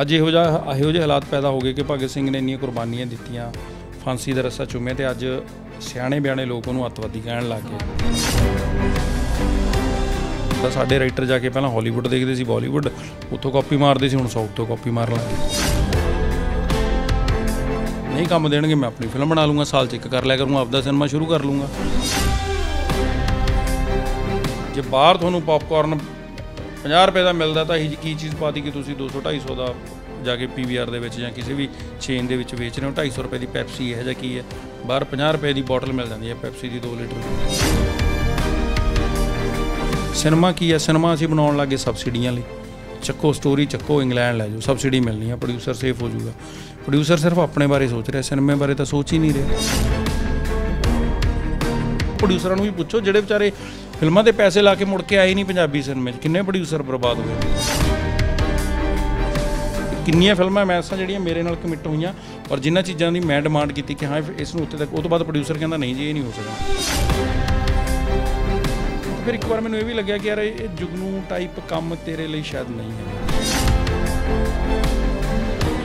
ਅੱਜ ਇਹੋ ਜਿਹਾ, ਇਹੋ ਜਿਹੇ ਹਾਲਾਤ ਪੈਦਾ ਹੋ ਗਏ ਕਿ ਭਗਤ ਸਿੰਘ ਨੇ ਇੰਨੀਆਂ ਕੁਰਬਾਨੀਆਂ ਦਿੱਤੀਆਂ, ਫਾਂਸੀ ਦਾ ਰੱਸਾ ਚੁੰਮਿਆ ਤੇ ਅੱਜ ਸਿਆਣੇ ਬਿਆਣੇ ਲੋਕ ਉਹਨੂੰ ਅੱਤਵਾਦੀ ਕਹਿਣ ਲੱਗ ਗਏ। ਤਾਂ ਸਾਡੇ ਰਾਈਟਰ ਜਾ ਕੇ ਪਹਿਲਾਂ ਹਾਲੀਵੁੱਡ ਦੇਖਦੇ ਸੀ ਬਾਲੀਵੁੱਡ, ਉੱਥੋਂ ਕਾਪੀ ਮਾਰਦੇ ਸੀ, ਹੁਣ ਸਾਊਥ ਤੋਂ ਕਾਪੀ ਮਾਰਨ ਲੱਗ ਗਏ। ਨਹੀਂ ਕੰਮ ਦੇਣਗੇ, ਮੈਂ ਆਪਣੀ ਫਿਲਮ ਬਣਾ ਲੂੰਗਾ, ਸਾਲ ਚ ਇੱਕ ਕਰ ਲਿਆ ਕਰੂੰਗਾ, ਆਪਦਾ ਸਿਨੇਮਾ ਸ਼ੁਰੂ ਕਰ ਲੂੰਗਾ। ਜੇ ਬਾਹਰ ਤੁਹਾਨੂੰ ਪੌਪਕਾਰਨ 50 ਰੁਪਏ ਦਾ ਮਿਲਦਾ ਤਾਂ ਇਹ ਕੀ ਚੀਜ਼ ਪਾਤੀ ਕਿ ਤੁਸੀਂ? 200 250 ਦਾ ਜਾ ਕੇ ਪੀਵੀਆਰ ਦੇ ਵਿੱਚ ਜਾਂ ਕਿਸੇ ਵੀ ਚੇਨ ਦੇ ਵਿੱਚ ਵੇਚ ਰਹੇ ਹੋ। 250 ਰੁਪਏ ਦੀ ਪੈਪਸੀ ਹੈ ਜਾਂ ਕੀ ਹੈ? ਬਾਹਰ 50 ਰੁਪਏ ਦੀ ਬੋਟਲ ਮਿਲ ਜਾਂਦੀ ਹੈ ਪੈਪਸੀ ਦੀ 2 ਲੀਟਰ ਦੀ। ਸਿਨੇਮਾ ਕੀ ਹੈ? ਸਿਨੇਮਾ ਅਸੀਂ ਬਣਾਉਣ ਲੱਗੇ ਸਬਸਿਡੀਆਂ ਲਈ। ਚੱਕੋ ਸਟੋਰੀ ਚੱਕੋ ਇੰਗਲੈਂਡ ਲੈ ਜਾਓ। ਸਬਸਿਡੀ ਮਿਲਣੀ ਆ ਪ੍ਰੋਡਿਊਸਰ ਸੇਫ ਹੋ ਜਾਊਗਾ। ਪ੍ਰੋਡਿਊਸਰ ਸਿਰਫ ਆਪਣੇ ਬਾਰੇ ਸੋਚ ਰਿਹਾ ਸਿਨੇਮੇ ਬਾਰੇ ਤਾਂ ਸੋਚ ਹੀ ਨਹੀਂ ਰਿਹਾ। ਪ੍ਰੋਡਿਊਸਰਾਂ ਨੂੰ ਵੀ ਪੁੱਛੋ, ਜਿਹੜੇ ਵਿਚਾਰੇ ਫਿਲਮਾਂ ਦੇ ਪੈਸੇ ਲਾ ਕੇ ਮੁੜ ਕੇ ਆਏ ਨਹੀਂ ਪੰਜਾਬੀ ਸਿਨੇਮੇ 'ਚ। ਕਿੰਨੇ ਪ੍ਰੋਡਿਊਸਰ ਬਰਬਾਦ ਹੋਏ ਕਿੰਨੀਆਂ ਫਿਲਮਾਂ ਮੈਸਾਂ ਜਿਹੜੀਆਂ ਮੇਰੇ ਨਾਲ ਕਮਿਟ ਹੋਈਆਂ ਔਰ ਜਿਨ੍ਹਾਂ ਚੀਜ਼ਾਂ ਦੀ ਮੈਂ ਡਿਮਾਂਡ ਕੀਤੀ ਕਿ ਹਾਂ ਇਸ ਨੂੰ ਉੱਤੇ ਤੱਕ ਉਹ ਤੋਂ ਬਾਅਦ ਪ੍ਰੋਡਿਊਸਰ ਕਹਿੰਦਾ, ਨਹੀਂ ਜੀ, ਇਹ ਨਹੀਂ ਹੋ ਸਕਦਾ। ਫਿਰ ਇੱਕ ਵਾਰ ਮੈਨੂੰ ਇਹ ਵੀ ਲੱਗਿਆ ਕਿ ਯਾਰ, ਇਹ ਜੁਗਨੂ ਟਾਈਪ ਕੰਮ ਤੇਰੇ ਲਈ ਸ਼ਾਇਦ ਨਹੀਂ ਹੈ।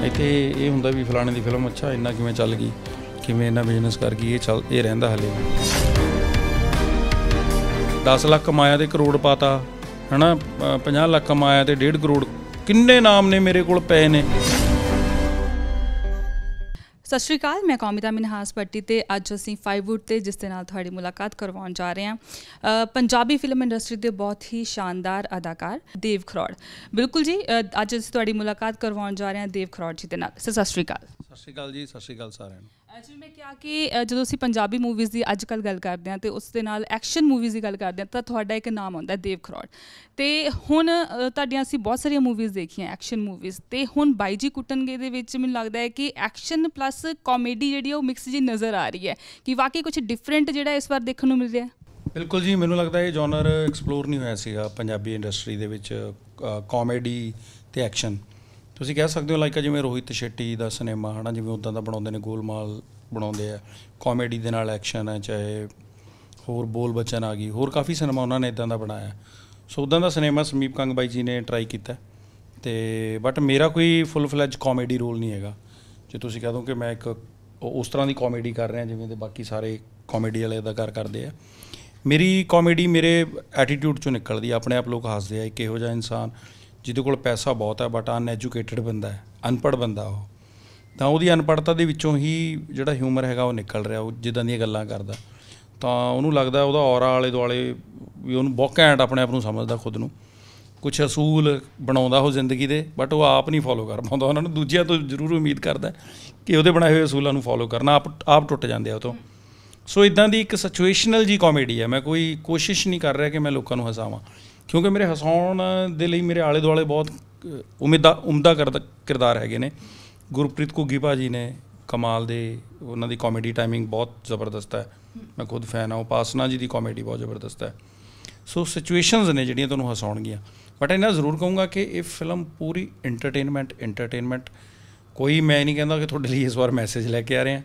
ਇੱਥੇ ਇਹ ਹੁੰਦਾ ਵੀ ਫਲਾਣੇ ਦੀ ਫਿਲਮ, ਅੱਛਾ, ਇੰਨਾ ਕਿਵੇਂ ਚੱਲ ਗਈ? ਕਿਵੇਂ ਇੰਨਾ ਬਿਜ਼ਨਸ ਕਰ ਗਈ? ਇਹ ਚੱਲ ਇਹ ਰਹਿੰਦਾ ਹਲੇ 10 ਲੱਖ ਕਮਾਇਆ ਤੇ ਕਰੋੜ ਪਾਤਾ ਹਨਾ? 50 ਲੱਖ ਕਮਾਇਆ ਤੇ 1.5 ਕਰੋੜ। ਕਿੰਨੇ ਨਾਮ ਨੇ ਮੇਰੇ ਕੋਲ? ਪਏ ਨੇ। ਸਤਿ ਸ਼੍ਰੀ ਅਕਾਲ ਮੈਂ ਕੌਮਿਤਾ ਮਿਨਹਾਸ ਪੱਟੀ ਤੇ ਅੱਜ ਅਸੀਂ ਫਾਈਵਵੁੱਡ ਤੇ ਜਿਸ ਦੇ ਨਾਲ ਤੁਹਾਡੀ ਮੁਲਾਕਾਤ ਕਰਵਾਉਣ ਜਾ ਰਹੇ ਹਾਂ। ਪੰਜਾਬੀ ਫਿਲਮ ਇੰਡਸਟਰੀ ਦੇ ਬਹੁਤ ਹੀ ਸ਼ਾਨਦਾਰ ਅਦਾਕਾਰ ਦੇਵ ਖਰੋੜ। ਬਿਲਕੁਲ ਜੀ ਅੱਜ ਅਸੀਂ ਤੁਹਾਡੀ ਮੁਲਾਕਾਤ ਕਰਵਾਉਣ ਜਾ ਰਹੇ ਹਾਂ ਦੇਵ ਖਰੋੜ ਜੀ ਦੇ ਨਾਲ। ਸਤਿ ਸ਼੍ਰੀ ਅਕਾਲ। ਸਤਿ ਸ਼੍ਰੀ ਅਕਾਲ ਜੀ ਸਤਿ ਸ਼੍ਰੀ ਅਕਾਲ ਸਾਰਿਆਂ ਨੂੰ। ਐਕਚੁਅਲੀ ਮੈਂ ਕਿਹਾ ਕਿ ਜਦੋਂ ਅਸੀਂ ਪੰਜਾਬੀ ਮੂਵੀਜ਼ ਦੀ ਅੱਜ ਕੱਲ ਗੱਲ ਕਰਦੇ ਹਾਂ ਤੇ ਉਸ ਦੇ ਨਾਲ ਐਕਸ਼ਨ ਮੂਵੀਜ਼ ਦੀ ਗੱਲ ਕਰਦੇ ਹਾਂ, ਤਾਂ ਤੁਹਾਡਾ ਇੱਕ ਨਾਮ ਆਉਂਦਾ ਦੇਵ ਖਰੋੜ। ਤੇ ਹੁਣ ਤੁਹਾਡੀਆਂ ਅਸੀਂ ਬਹੁਤ ਸਾਰੀਆਂ ਮੂਵੀਜ਼ ਦੇਖੀਆਂ ਐਕਸ਼ਨ ਮੂਵੀਜ਼ ਤੇ ਹੁਣ ਬਾਈ ਜੀ ਕੁੱਟਣਗੇ ਦੇ ਵਿੱਚ ਮੈਨੂੰ ਲੱਗਦਾ ਹੈ ਕਿ ਐਕਸ਼ਨ ਪਲੱਸ ਕਾਮੇਡੀ ਜਿਹੜੀ ਹੈ ਉਹ ਮਿਕਸ ਜੀ ਨਜ਼ਰ ਆ ਰਹੀ ਹੈ ਕਿ ਵਾਕਈ ਕੁਝ ਡਿਫਰੈਂਟ ਜਿਹੜਾ ਇਸ ਵਾਰ ਦੇਖਣ ਨੂੰ ਮਿਲ ਰਿਹਾ ਬਿਲਕੁਲ ਜੀ, ਮੈਨੂੰ ਲੱਗਦਾ ਇਹ ਜਨਰ ਐਕਸਪਲੋਰ ਨਹੀਂ ਹੋਇਆ ਸੀਗਾ ਪੰਜਾਬੀ ਇੰਡਸਟਰੀ ਦੇ ਵਿੱਚ ਕਾਮੇਡੀ ਤੇ ਐਕਸ਼ਨ ਤੁਸੀਂ ਕਹਿ ਸਕਦੇ ਹੋ ਲਾਈਕ ਜਿਵੇਂ ਰੋਹਿਤ ਸ਼ੈਟੀ ਦਾ ਸਿਨੇਮਾ, ਹਨਾ, ਜਿਵੇਂ ਉਦਾਂ ਦਾ ਬਣਾਉਂਦੇ ਨੇ, ਗੋਲਮਾਲ ਬਣਾਉਂਦੇ ਆ। ਕਾਮੇਡੀ ਦੇ ਨਾਲ ਐਕਸ਼ਨ ਹੈ ਚਾਹੇ ਹੋਰ ਬੋਲ ਬਚਨ ਆ ਗਈ, ਹੋਰ ਕਾਫੀ ਸਿਨੇਮਾ ਉਹਨਾਂ ਨੇ ਇਦਾਂ ਦਾ ਬਣਾਇਆ। ਸੋ ਉਦਾਂ ਦਾ ਸਿਨੇਮਾ ਸਮੀਪ ਕੰਗ ਬਾਈ ਜੀ ਨੇ ਟਰਾਈ ਕੀਤਾ। ਤੇ ਬਟ ਮੇਰਾ ਕੋਈ ਫੁੱਲ ਫਲੈਜ ਕਾਮੇਡੀ ਰੋਲ ਨਹੀਂ ਹੈਗਾ। ਜੇ ਤੁਸੀਂ ਕਹ ਦੋ ਕਿ ਮੈਂ ਇੱਕ ਉਸ ਤਰ੍ਹਾਂ ਦੀ ਕਾਮੇਡੀ ਕਰ ਰਿਹਾ, ਜਿਵੇਂ ਦੇ ਬਾਕੀ ਸਾਰੇ ਕਾਮੇਡੀ ਵਾਲੇ ਅਦਾਕਾਰ ਕਰਦੇ ਆ। ਮੇਰੀ ਕਾਮੇਡੀ ਮੇਰੇ ਐਟੀਟਿਊਡ ਚੋਂ ਨਿਕਲਦੀ ਆ, ਆਪਣੇ ਆਪ ਲੋਕ ਹੱਸਦੇ ਆ, ਇੱਕ ਇਹੋ ਜਿਹਾ ਇਨਸਾਨ। ਜਿਹਦੇ ਕੋਲ ਪੈਸਾ ਬਹੁਤ ਹੈ ਬਟ ਅਨਐਜੂਕੇਟਡ ਬੰਦਾ ਹੈ, ਅਨਪੜ੍ਹ ਬੰਦਾ ਉਹ। ਤਾਂ ਉਹਦੀ ਅਨਪੜ੍ਹਤਾ ਦੇ ਵਿੱਚੋਂ ਹੀ ਜਿਹੜਾ ਹਿਊਮਰ ਹੈਗਾ ਉਹ ਨਿਕਲ ਰਿਹਾ, ਉਹ ਜਿੱਦਾਂ ਦੀਆਂ ਗੱਲਾਂ ਕਰਦਾ। ਤਾਂ ਉਹਨੂੰ ਲੱਗਦਾ ਉਹਦਾ ਔਰਾ ਆਲੇ ਦੁਆਲੇ ਵੀ ਉਹਨੂੰ ਬਹੁਤ ਘੈਂਟ ਆਪਣੇ ਆਪ ਨੂੰ ਸਮਝਦਾ ਖੁਦ ਨੂੰ। ਕੁਝ ਅਸੂਲ ਬਣਾਉਂਦਾ ਉਹ ਜ਼ਿੰਦਗੀ ਦੇ ਬਟ ਉਹ ਆਪ ਨਹੀਂ ਫੋਲੋ ਕਰ ਪਾਉਂਦਾ। ਉਹਨਾਂ ਨੂੰ ਦੂਜਿਆਂ ਤੋਂ ਜ਼ਰੂਰ ਉਮੀਦ ਕਰਦਾ ਕਿ ਉਹਦੇ ਬਣਾਏ ਹੋਏ ਅਸੂਲਾਂ ਨੂੰ ਫੋਲੋ ਕਰਨਾ, ਆਪ ਆਪ ਟੁੱਟ ਜਾਂਦੇ ਆ ਉਹ ਤੋਂ। ਸੋ ਇਦਾਂ ਦੀ ਇੱਕ ਸਿਚੁਏਸ਼ਨਲ ਜੀ ਕਾਮੇਡੀ ਹੈ। ਮੈਂ ਕੋਈ ਕੋਸ਼ਿਸ਼ ਨਹੀਂ ਕਰ ਰਿਹਾ ਕਿ ਮੈਂ ਲੋਕਾਂ ਨੂੰ ਹਸਾਵਾਂ। ਕਿਉਂਕਿ ਮੇਰੇ ਹਸਾਉਣ ਦੇ ਲਈ ਮੇਰੇ ਆਲੇ ਦੁਆਲੇ ਬਹੁਤ ਉਮੀਦਾ, ਉਮਦਾ ਕਰਦਾ, ਕਿਰਦਾਰ ਹੈਗੇ ਨੇ। ਗੁਰਪ੍ਰੀਤ ਘੁੱਗੀ ਭਾਜੀ ਨੇ ਕਮਾਲ ਦੇ ਉਹਨਾਂ ਦੀ ਕਾਮੇਡੀ ਟਾਈਮਿੰਗ ਬਹੁਤ ਜ਼ਬਰਦਸਤ ਹੈ। ਮੈਂ ਖੁਦ ਫੈਨ ਹਾਂ, ਉਪਾਸਨਾ ਜੀ ਦੀ ਕਾਮੇਡੀ ਬਹੁਤ ਜ਼ਬਰਦਸਤ ਹੈ। ਸੋ ਸਿਚੁਏਸ਼ਨਸ ਨੇ ਜਿਹੜੀਆਂ ਤੁਹਾਨੂੰ ਹਸਾਉਣਗੀਆਂ। ਬਟ ਇਹਨਾਂ ਜ਼ਰੂਰ ਕਹੂੰਗਾ ਕਿ ਇਹ ਫਿਲਮ ਪੂਰੀ ਐਂਟਰਟੇਨਮੈਂਟ ਐਂਟਰਟੇਨਮੈਂਟ ਕੋਈ ਮੈਂ ਨਹੀਂ ਕਹਿੰਦਾ ਕਿ ਤੁਹਾਡੇ ਲਈ ਇਸ ਵਾਰ ਮੈਸੇਜ ਲੈ ਕੇ ਆ ਰਹੇ ਹਾਂ।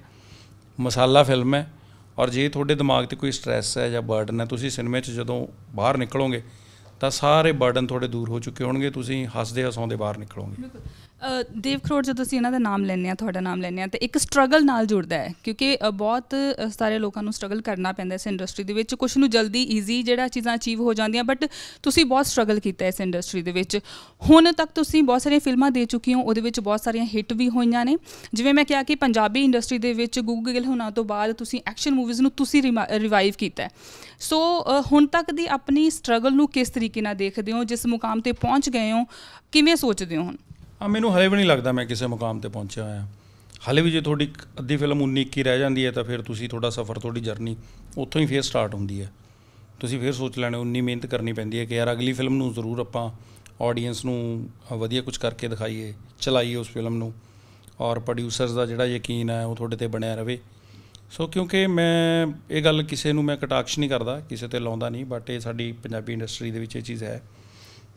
ਮਸਾਲਾ ਫਿਲਮ ਹੈ। ਔਰ ਜੇ ਤੁਹਾਡੇ ਦਿਮਾਗ ਤੇ ਕੋਈ ਸਟ੍ਰੈਸ ਹੈ ਜਾਂ ਬਰਡਨ ਹੈ, ਤੁਸੀਂ ਸਿਨੇਮੇ 'ਚ ਜਦੋਂ ਬਾਹਰ ਨਿਕਲੋਗੇ ਤਾਂ ਸਾਰੇ ਬਰਡਨ ਤੁਹਾਡੇ ਦੂਰ ਹੋ ਚੁੱਕੇ ਹੋਣਗੇ ਤੁਸੀਂ ਹੱਸਦੇ ਹਸਾਉਂਦੇ ਬਾਹਰ ਨਿਕਲੋਗੇ। ਦੇਵ ਖਰੋੜ, ਜਦੋਂ ਅਸੀਂ ਇਹਨਾਂ ਦਾ ਨਾਮ ਲੈਂਦੇ ਆ ਤੁਹਾਡਾ ਨਾਮ ਲੈਂਦੇ ਆ ਤੇ ਇੱਕ ਸਟਰਗਲ ਨਾਲ ਜੁੜਦਾ ਹੈ, ਕਿਉਂਕਿ ਬਹੁਤ ਸਾਰੇ ਲੋਕਾਂ ਨੂੰ ਸਟਰਗਲ ਕਰਨਾ ਪੈਂਦਾ ਇਸ ਇੰਡਸਟਰੀ ਦੇ ਵਿੱਚ। ਕੁਝ ਨੂੰ ਜਲਦੀ ਈਜ਼ੀ ਜਿਹੜਾ ਚੀਜ਼ਾਂ ਅਚੀਵ ਹੋ ਜਾਂਦੀਆਂ ਬਟ ਤੁਸੀਂ ਬਹੁਤ ਸਟਰਗਲ ਕੀਤਾ ਇਸ ਇੰਡਸਟਰੀ ਦੇ ਵਿੱਚ। ਹੁਣ ਤੱਕ ਤੁਸੀਂ ਬਹੁਤ ਸਾਰੀਆਂ ਫਿਲਮਾਂ ਦੇ ਚੁੱਕੀ ਹੋ, ਉਹਦੇ ਵਿੱਚ ਬਹੁਤ ਸਾਰੀਆਂ ਹਿੱਟ ਵੀ ਹੋਈਆਂ ਨੇ। ਜਿਵੇਂ ਮੈਂ ਕਿਹਾ ਕਿ ਪੰਜਾਬੀ ਇੰਡਸਟਰੀ ਦੇ ਵਿੱਚ ਗੂਗਲ ਹੋਣਾ ਤੋਂ ਬਾਅਦ ਤੁਸੀਂ ਐਕਸ਼ਨ ਮੂਵੀਜ਼ ਨੂੰ ਤੁਸੀਂ ਰਿਵਾਈਵ ਕੀਤਾ ਸੋ ਹੁਣ ਤੱਕ ਦੀ ਆਪਣੀ ਸਟਰਗਲ ਨੂੰ ਕਿਸ ਤਰੀਕੇ ਨਾਲ ਦੇਖਦੇ ਹੋ, ਜਿਸ ਮੁਕਾਮ ਤੇ ਪਹੁੰਚ ਗਏ ਹੋ, ਕਿਵੇਂ ਸੋਚਦੇ ਹੋ ਹੁਣ? ਆ ਮੈਨੂੰ ਹਲੇ ਵੀ ਨਹੀਂ ਲੱਗਦਾ ਮੈਂ ਕਿਸੇ ਮੁਕਾਮ ਤੇ ਪਹੁੰਚਿਆ ਹੋਇਆ। ਹਲੇ ਵੀ ਜੇ ਤੁਹਾਡੀ ਅੱਧੀ ਫਿਲਮ 19 21 ਰਹਿ ਜਾਂਦੀ ਹੈ, ਤਾਂ ਫਿਰ ਤੁਸੀਂ ਤੁਹਾਡਾ ਸਫ਼ਰ, ਤੁਹਾਡੀ ਜਰਨੀ ਉੱਥੋਂ ਹੀ ਫੇਰ ਸਟਾਰਟ ਹੁੰਦੀ ਹੈ। ਤੁਸੀਂ ਫੇਰ ਸੋਚ ਲੈਣੇ, ਉਨੀ ਮਿਹਨਤ ਕਰਨੀ ਪੈਂਦੀ ਹੈ ਕਿ ਯਾਰ ਅਗਲੀ ਫਿਲਮ ਨੂੰ ਜ਼ਰੂਰ ਆਪਾਂ ਆਡੀਅנס ਨੂੰ ਵਧੀਆ ਕੁਝ ਕਰਕੇ ਦਿਖਾਈਏ, ਚਲਾਈਏ ਉਸ ਫਿਲਮ ਨੂੰ। ਔਰ ਪ੍ਰੋਡਿਊਸਰਸ ਦਾ ਜਿਹੜਾ ਯਕੀਨ ਹੈ, ਉਹ ਤੁਹਾਡੇ ਤੇ ਬਣਿਆ ਰਵੇ। ਸੋ ਕਿਉਂਕਿ ਮੈਂ ਇਹ ਗੱਲ ਕਿਸੇ ਨੂੰ ਮੈਂ ਕਟਾਕਸ਼ ਨਹੀਂ ਕਰਦਾ, ਕਿਸੇ ਤੇ ਲਾਉਂਦਾ ਨਹੀਂ ਬਟ ਇਹ ਸਾਡੀ ਪੰਜਾਬੀ ਇੰਡਸਟਰੀ ਦੇ ਵਿੱਚ ਇਹ ਚੀਜ਼ ਹੈ।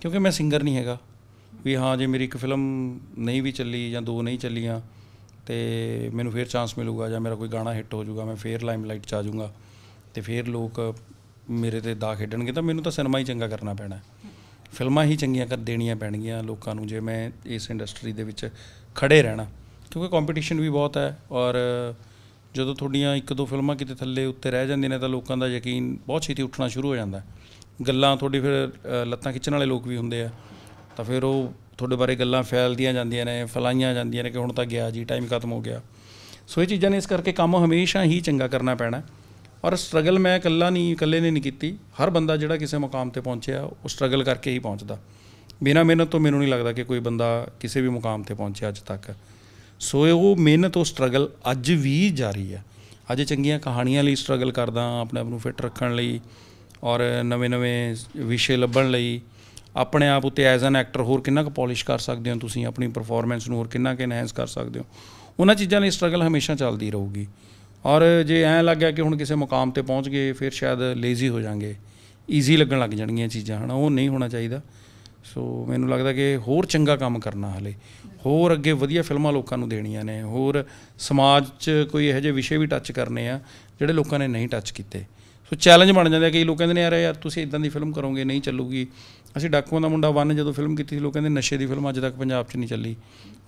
ਕਿਉਂਕਿ ਮੈਂ ਸਿੰਗਰ ਨਹੀਂ ਹੈਗਾ। ਵੀ ਹਾਂ, ਜੇ ਮੇਰੀ ਇੱਕ ਫਿਲਮ ਨਹੀਂ ਵੀ ਚੱਲੀ ਜਾਂ ਦੋ ਨਹੀਂ ਚੱਲੀਆਂ, ਤੇ ਮੈਨੂੰ ਫੇਰ ਚਾਂਸ ਮਿਲੂਗਾ ਜਾਂ ਮੇਰਾ ਕੋਈ ਗਾਣਾ ਹਿੱਟ ਹੋ ਜਾਊਗਾ, ਮੈਂ ਫੇਰ ਲਾਈਮਲਾਈਟ 'ਚ ਆ ਜਾਊਗਾ, ਤੇ ਫੇਰ ਲੋਕ ਮੇਰੇ ਤੇ ਦਾ ਖੇਡਣਗੇ, ਤਾਂ ਮੈਨੂੰ ਤਾਂ ਸਿਨੇਮਾ ਹੀ ਚੰਗਾ ਕਰਨਾ ਪੈਣਾ। ਫਿਲਮਾਂ ਹੀ ਚੰਗੀਆਂ ਕਰ, ਦੇਣੀਆਂ ਪੈਣਗੀਆਂ ਲੋਕਾਂ ਨੂੰ, ਜੇ ਮੈਂ ਇਸ ਇੰਡਸਟਰੀ ਦੇ ਵਿੱਚ ਖੜੇ ਰਹਿਣਾ। ਕਿਉਂਕਿ ਕੰਪੀਟੀਸ਼ਨ ਵੀ ਬਹੁਤ ਹੈ, ਔਰ ਜਦੋਂ ਤੁਹਾਡੀਆਂ ਇੱਕ ਦੋ ਫਿਲਮਾਂ ਕਿਤੇ ਥੱਲੇ ਉੱਤੇ ਰਹਿ ਜਾਂਦੀਆਂ ਨੇ, ਤਾਂ ਲੋਕਾਂ ਦਾ ਯਕੀਨ ਬਹੁਤ ਛੇਤੀ ਉੱਠਣਾ ਸ਼ੁਰੂ ਹੋ ਜਾਂਦਾ। ਗੱਲਾਂ ਤੁਹਾਡੀ ਫਿਰ ਲੱਤਾਂ ਖਿੱਚਣ ਵਾਲੇ ਲੋਕ ਵੀ ਹੁੰਦੇ ਆ। ਤਾਂ ਫਿਰ ਉਹ ਤੁਹਾਡੇ ਬਾਰੇ ਗੱਲਾਂ ਫੈਲਦੀਆਂ ਜਾਂਦੀਆਂ ਨੇ, ਫੈਲਾਈਆਂ ਜਾਂਦੀਆਂ ਨੇ ਕਿ ਹੁਣ ਤਾਂ ਗਿਆ ਜੀ ਟਾਈਮ ਖਤਮ ਹੋ ਗਿਆ। ਸੋ ਇਹ ਚੀਜ਼ਾਂ ਨੇ ਇਸ ਕਰਕੇ ਕੰਮ ਹਮੇਸ਼ਾ ਹੀ ਚੰਗਾ ਕਰਨਾ ਪੈਣਾ। ਔਰ ਸਟਰਗਲ ਮੈਂ ਇਕੱਲਾ ਨਹੀਂ, ਇਕੱਲੇ ਨੇ ਨਹੀਂ ਕੀਤੀ। ਹਰ ਬੰਦਾ ਜਿਹੜਾ ਕਿਸੇ ਮੁਕਾਮ ਤੇ ਪਹੁੰਚਿਆ, ਉਹ ਸਟਰਗਲ ਕਰਕੇ ਹੀ ਪਹੁੰਚਦਾ। ਬਿਨਾਂ ਮਿਹਨਤ ਤੋਂ ਮੈਨੂੰ ਨਹੀਂ ਲੱਗਦਾ ਕਿ ਕੋਈ ਬੰਦਾ ਕਿਸੇ ਵੀ ਮੁਕਾਮ ਤੇ ਪਹੁੰਚਿਆ ਅੱਜ ਤੱਕ। ਸੋ ਇਹ ਉਹ ਮਿਹਨਤ, ਉਹ ਸਟਰਗਲ ਅੱਜ ਵੀ ਜਾਰੀ ਹੈ। ਅੱਜ ਚੰਗੀਆਂ ਕਹਾਣੀਆਂ ਲਈ ਸਟਰਗਲ ਕਰਦਾ, ਆਪਣੇ ਆਪ ਨੂੰ ਫਿੱਟ ਰੱਖਣ ਲਈ ਔਰ ਨਵੇਂ-ਨਵੇਂ ਵਿਸ਼ੇ ਲੱਭਣ ਲਈ। ਆਪਣੇ ਆਪ ਉੱਤੇ ਐਜ਼ ਐਨ ਐਕਟਰ ਹੋਰ ਕਿੰਨਾ ਕੁ ਪਾਲਿਸ਼ ਕਰ ਸਕਦੇ ਹੋ ਤੁਸੀਂ, ਆਪਣੀ ਪਰਫਾਰਮੈਂਸ ਨੂੰ ਹੋਰ ਕਿੰਨਾ ਕੁ ਐਨਹਾਂਸ ਕਰ ਸਕਦੇ ਹੋ। ਉਹਨਾਂ ਚੀਜ਼ਾਂ ਲਈ ਸਟਰਗਲ ਹਮੇਸ਼ਾ ਚੱਲਦੀ ਰਹੂਗੀ। ਔਰ ਜੇ ਐਂ ਲੱਗਿਆ ਕਿ ਹੁਣ ਕਿਸੇ ਮੁਕਾਮ ਤੇ ਪਹੁੰਚ ਗਏ, ਫਿਰ ਸ਼ਾਇਦ ਲੇਜ਼ੀ ਹੋ ਜਾਾਂਗੇ ਈਜ਼ੀ ਲੱਗਣ ਲੱਗ ਜਾਣਗੀਆਂ ਚੀਜ਼ਾਂ, ਹਨਾ, ਉਹ ਨਹੀਂ ਹੋਣਾ ਚਾਹੀਦਾ। ਸੋ ਮੈਨੂੰ ਲੱਗਦਾ ਕਿ ਹੋਰ ਚੰਗਾ ਕੰਮ ਕਰਨਾ ਹਲੇ। ਹੋਰ ਅੱਗੇ ਵਧੀਆ ਫਿਲਮਾਂ ਲੋਕਾਂ ਨੂੰ ਦੇਣੀਆਂ ਨੇ। ਹੋਰ ਸਮਾਜ 'ਚ ਕੋਈ ਇਹੋ ਜਿਹੇ ਵਿਸ਼ੇ ਵੀ ਟੱਚ ਕਰਨੇ ਆ, ਜਿਹੜੇ ਲੋਕਾਂ ਨੇ ਨਹੀਂ ਟੱਚ ਕੀਤੇ। ਸੋ ਚੈਲੰਜ ਬਣ ਜਾਂਦੇ ਆ, ਕਈ ਲੋਕ ਕਹਿੰਦੇ ਨੇ, ਯਾਰ ਯਾਰ, ਤੁਸੀਂ ਇਦਾਂ ਦੀ ਫਿਲਮ ਕਰੋਗੇ, ਨਹੀਂ ਚੱਲੂਗੀ। ਅਸੀਂ ਡਾਕੂਆਂ ਦਾ ਮੁੰਡਾ ਵਨ ਜਦੋਂ ਫਿਲਮ ਕੀਤੀ ਸੀ, ਲੋਕ ਕਹਿੰਦੇ ਨਸ਼ੇ ਦੀ ਫਿਲਮ ਅੱਜ ਤੱਕ ਪੰਜਾਬ 'ਚ ਨਹੀਂ ਚੱਲੀ।